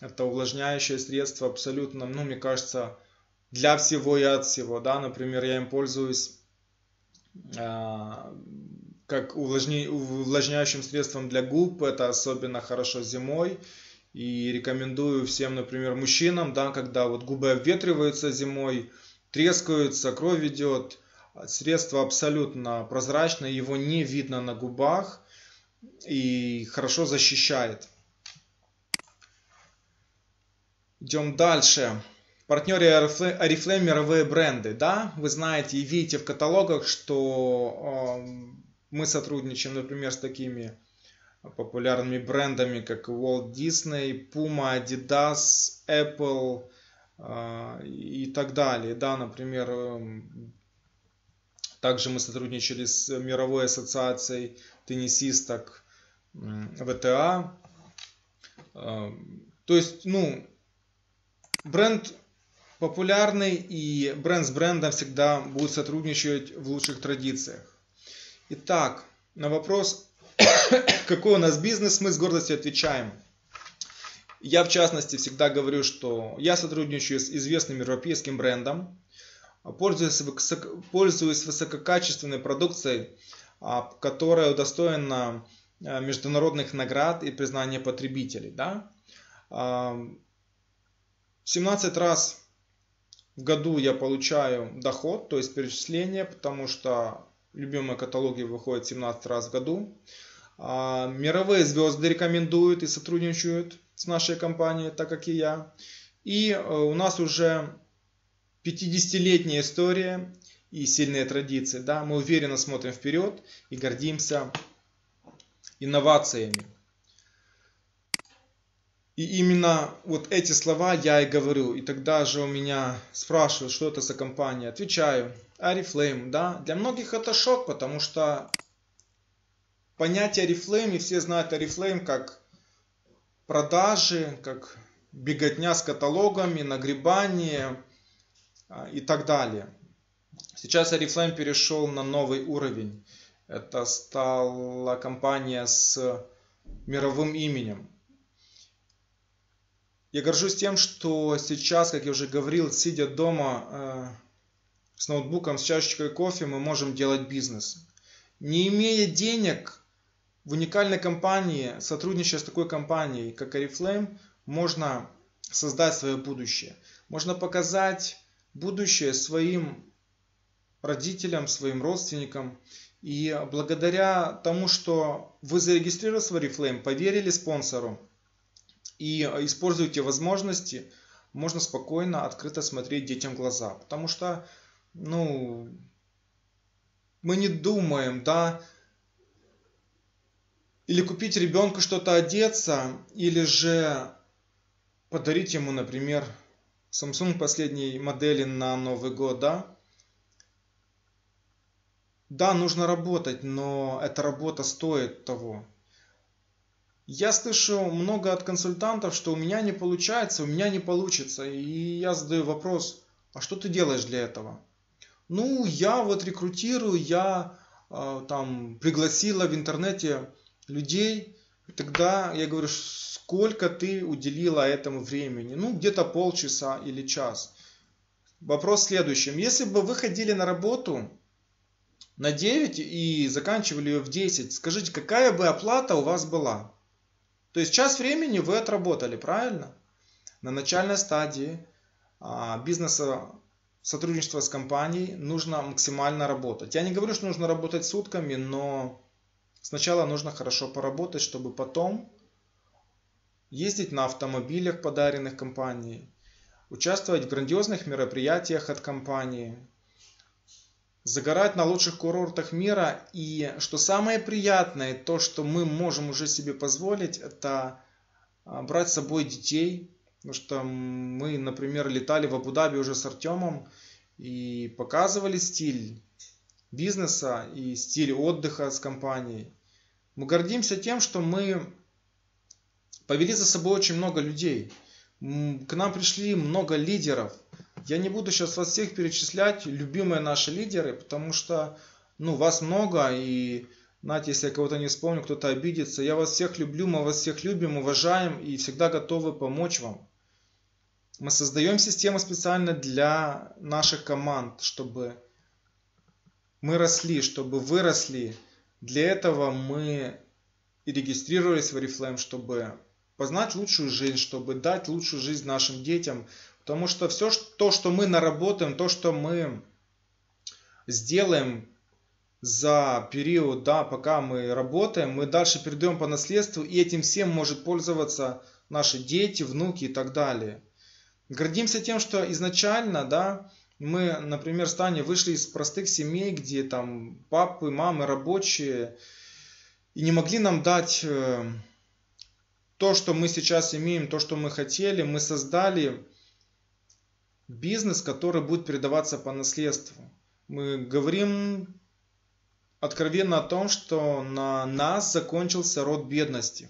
Это увлажняющее средство абсолютно, ну, мне кажется, для всего и от всего. Да? Например, я им пользуюсь а, как увлажняющим средством для губ. Это особенно хорошо зимой. И рекомендую всем, например, мужчинам, да, когда вот губы обветриваются зимой, трескаются, кровь идет, средство абсолютно прозрачное, его не видно на губах и хорошо защищает. Идем дальше. Партнеры Oriflame мировые бренды, да, вы знаете и видите в каталогах, что э, мы сотрудничаем, например, с такими популярными брендами, как Walt Disney, Puma, Adidas, Apple э, и так далее. Да, например, эм, также мы сотрудничали с мировой ассоциацией теннисисток ВТА. Эм, то есть, ну, бренд популярный и бренд с брендом всегда будет сотрудничать в лучших традициях. Итак, на вопрос [coughs] какой у нас бизнес, мы с гордостью отвечаем. Я, в частности, всегда говорю, что я сотрудничаю с известным европейским брендом, пользуюсь, высококачественной продукцией, а, которая удостоена а, международных наград и признания потребителей. Да? 17 раз в году я получаю доход, то есть перечисление, потому что любимые каталоги выходят 17 раз в году. А, мировые звезды рекомендуют и сотрудничают с нашей компанией, так как и я. И э, у нас уже 50-летняя история и сильные традиции. Да? Мы уверенно смотрим вперед и гордимся инновациями. И именно вот эти слова я и говорю. И тогда же у меня спрашивают, что это за компания. Отвечаю, Арифлейм, да. Для многих это шок, потому что понятие Арифлейм, и все знают Арифлейм как продажи, как беготня с каталогами, нагребание а, и так далее. Сейчас Арифлейм перешел на новый уровень. Это стала компания с мировым именем. Я горжусь тем, что сейчас, как я уже говорил, сидя дома э, с ноутбуком, с чашечкой кофе, мы можем делать бизнес. Не имея денег в уникальной компании, сотрудничая с такой компанией, как Oriflame, можно создать свое будущее. Можно показать будущее своим родителям, своим родственникам. И благодаря тому, что вы зарегистрировались в Oriflame, поверили спонсору, и используйте возможности, можно спокойно, открыто смотреть детям в глаза. Потому что, ну, мы не думаем, да, или купить ребенку что-то одеться, или же подарить ему, например, Samsung последней модели на Новый год, да? Да, нужно работать, но эта работа стоит того. Я слышу много от консультантов, что у меня не получается, у меня не получится. И я задаю вопрос, а что ты делаешь для этого? Ну, я вот рекрутирую, я э, там пригласила в интернете людей. Тогда я говорю, сколько ты уделила этому времени? Ну, где-то полчаса или час. Вопрос в следующем. Если бы вы ходили на работу на 9 и заканчивали ее в 10, скажите, какая бы оплата у вас была? То есть час времени вы отработали, правильно? На начальной стадии а, бизнеса сотрудничества с компанией нужно максимально работать. Я не говорю, что нужно работать сутками, но сначала нужно хорошо поработать, чтобы потом ездить на автомобилях, подаренных компанией, участвовать в грандиозных мероприятиях от компании, загорать на лучших курортах мира. И что самое приятное, то, что мы можем уже себе позволить, это а, брать с собой детей. Потому что мы, например, летали в Абу-Даби уже с Артемом и показывали стиль бизнеса и стиль отдыха с компанией. Мы гордимся тем, что мы повели за собой очень много людей. К нам пришли много лидеров, я не буду сейчас вас всех перечислять, любимые наши лидеры, потому что, ну, вас много, и, знаете, если я кого-то не вспомню, кто-то обидится. Я вас всех люблю, мы вас всех любим, уважаем и всегда готовы помочь вам. Мы создаем систему специально для наших команд, чтобы мы росли, чтобы вы росли. Для этого мы и регистрировались в Oriflame, чтобы познать лучшую жизнь, чтобы дать лучшую жизнь нашим детям, Потому что все то, что мы наработаем, то, что мы сделаем за период, да, пока мы работаем, мы дальше передаем по наследству, и этим всем может пользоваться наши дети, внуки и так далее. Гордимся тем, что изначально, да, мы, например, с Таней вышли из простых семей, где там папы, мамы рабочие, и не могли нам дать э, то, что мы сейчас имеем, то, что мы хотели, мы создали бизнес, который будет передаваться по наследству. Мы говорим откровенно о том, что на нас закончился род бедности.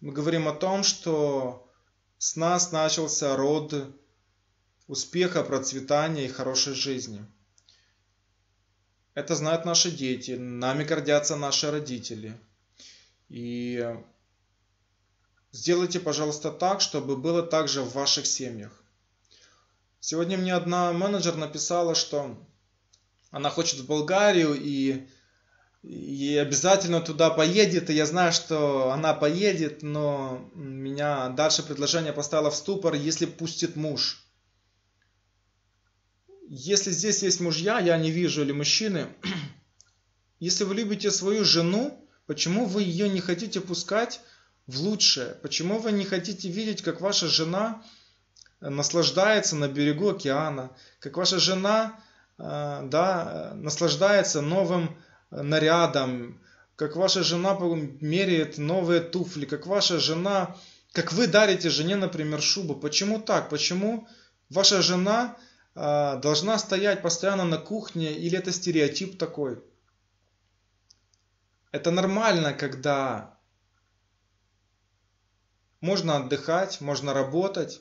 Мы говорим о том, что с нас начался род успеха, процветания и хорошей жизни. Это знают наши дети, нами гордятся наши родители. И сделайте, пожалуйста, так, чтобы было также в ваших семьях. Сегодня мне одна менеджер написала, что она хочет в Болгарию и, и обязательно туда поедет. И я знаю, что она поедет, но меня дальше предложение поставило в ступор, если пустит муж. если здесь есть мужья, я не вижу, или мужчины, [clears throat] если вы любите свою жену, почему вы ее не хотите пускать в лучшее? Почему вы не хотите видеть, как ваша жена наслаждается на берегу океана, как ваша жена э, да, наслаждается новым нарядом, как ваша жена меряет новые туфли, как ваша жена, как вы дарите жене, например, шубу. Почему так? Почему ваша жена э, должна стоять постоянно на кухне или это стереотип такой? Это нормально, когда можно отдыхать, можно работать,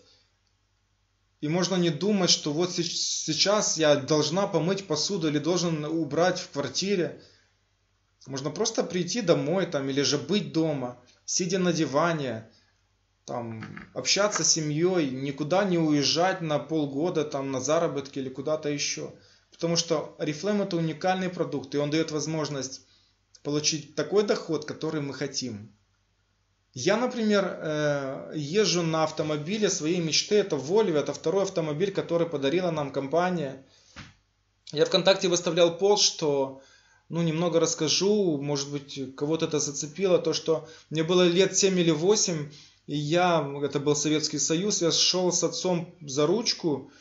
и можно не думать, что вот сейчас я должна помыть посуду или должен убрать в квартире. Можно просто прийти домой там, или же быть дома, сидя на диване, там, общаться с семьей, никуда не уезжать на полгода там, на заработки или куда-то еще. Потому что Oriflame это уникальный продукт, и он дает возможность получить такой доход, который мы хотим. Я, например, э, езжу на автомобиле своей мечты, это Volvo, это второй автомобиль, который подарила нам компания. Я ВКонтакте выставлял пост, что ну, немного расскажу, может быть, кого-то это зацепило, то, что мне было лет 7 или 8, и я, это был Советский Союз, я шел с отцом за ручку,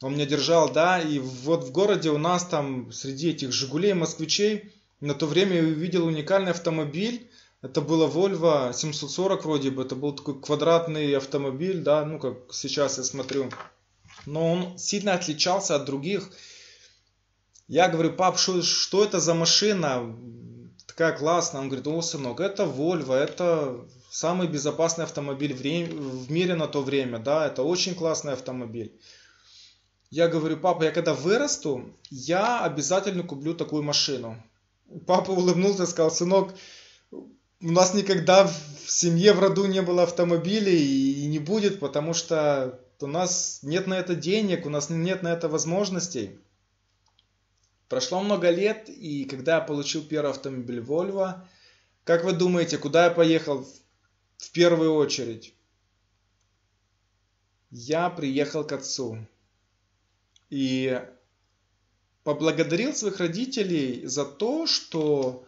он меня держал, да, и вот в городе у нас там среди этих «Жигулей», «Москвичей» на то время я увидел уникальный автомобиль, это было Volvo 740 вроде бы, это был такой квадратный автомобиль, да, ну как сейчас я смотрю. Но он сильно отличался от других. Я говорю, пап, что, что это за машина? Такая классная. Он говорит, о, сынок, это Volvo, это самый безопасный автомобиль в мире на то время, да, это очень классный автомобиль. Я говорю, папа, я когда вырасту, я обязательно куплю такую машину. Папа улыбнулся и сказал, сынок, у нас никогда в семье, в роду не было автомобилей и не будет, потому что у нас нет на это денег, у нас нет на это возможностей. Прошло много лет, и когда я получил первый автомобиль Volvo, как вы думаете, куда я поехал в первую очередь? Я приехал к отцу и поблагодарил своих родителей за то, что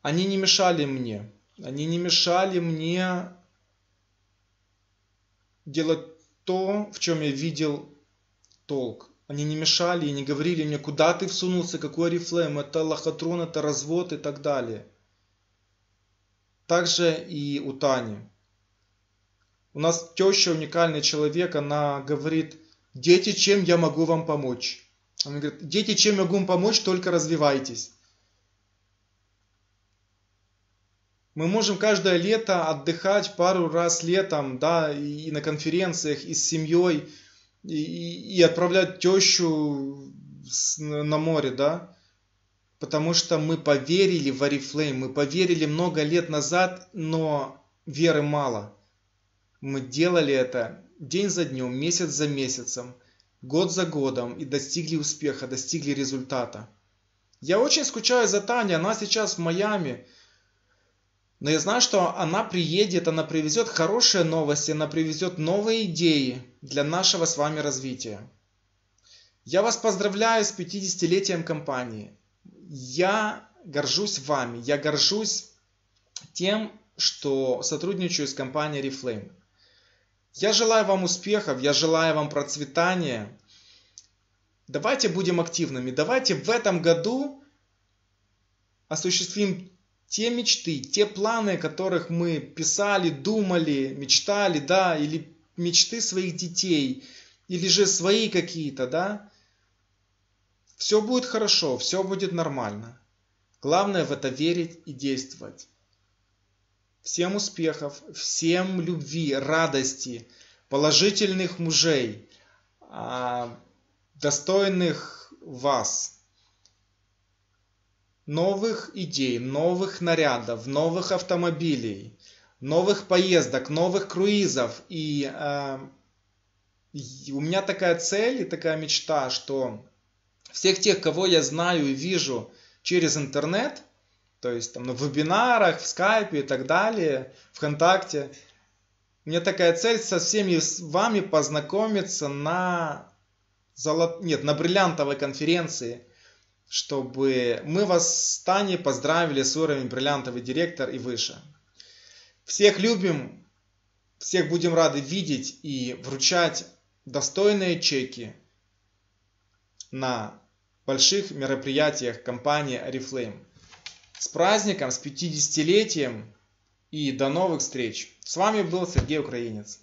они не мешали мне. Они не мешали мне делать то, в чем я видел толк. Они не мешали и не говорили мне, куда ты всунулся, какой орифлейм, это лохотрон, это развод и так далее. Также и у Тани. У нас теща уникальный человек, она говорит, дети, чем я могу вам помочь? Она говорит, дети, чем я могу вам помочь, только развивайтесь. Мы можем каждое лето отдыхать пару раз летом, да, и на конференциях, и с семьей, и, и отправлять тещу на море, да, потому что мы поверили в Oriflame, мы поверили много лет назад, но веры мало. Мы делали это день за днем, месяц за месяцем, год за годом и достигли успеха, достигли результата. Я очень скучаю за Таней, она сейчас в Майами, но я знаю, что она приедет, она привезет хорошие новости, она привезет новые идеи для нашего с вами развития. Я вас поздравляю с 50-летием компании. Я горжусь вами, я горжусь тем, что сотрудничаю с компанией Reflame. Я желаю вам успехов, я желаю вам процветания. Давайте будем активными, давайте в этом году осуществим те мечты, те планы, о которых мы писали, думали, мечтали, да, или мечты своих детей, или же свои какие-то, да, все будет хорошо, все будет нормально. Главное в это верить и действовать. Всем успехов, всем любви, радости, положительных мужей, а, достойных вас новых идей, новых нарядов, новых автомобилей, новых поездок, новых круизов. И э, у меня такая цель и такая мечта, что всех тех, кого я знаю и вижу через интернет, то есть там на вебинарах, в скайпе и так далее, ВКонтакте, у меня такая цель со всеми вами познакомиться на золот... нет, на бриллиантовой конференции, чтобы мы вас с Таней поздравили с уровнем бриллиантовый директор и выше. Всех любим, всех будем рады видеть и вручать достойные чеки на больших мероприятиях компании Oriflame. С праздником, с 50-летием и до новых встреч. С вами был Сергей Украинец.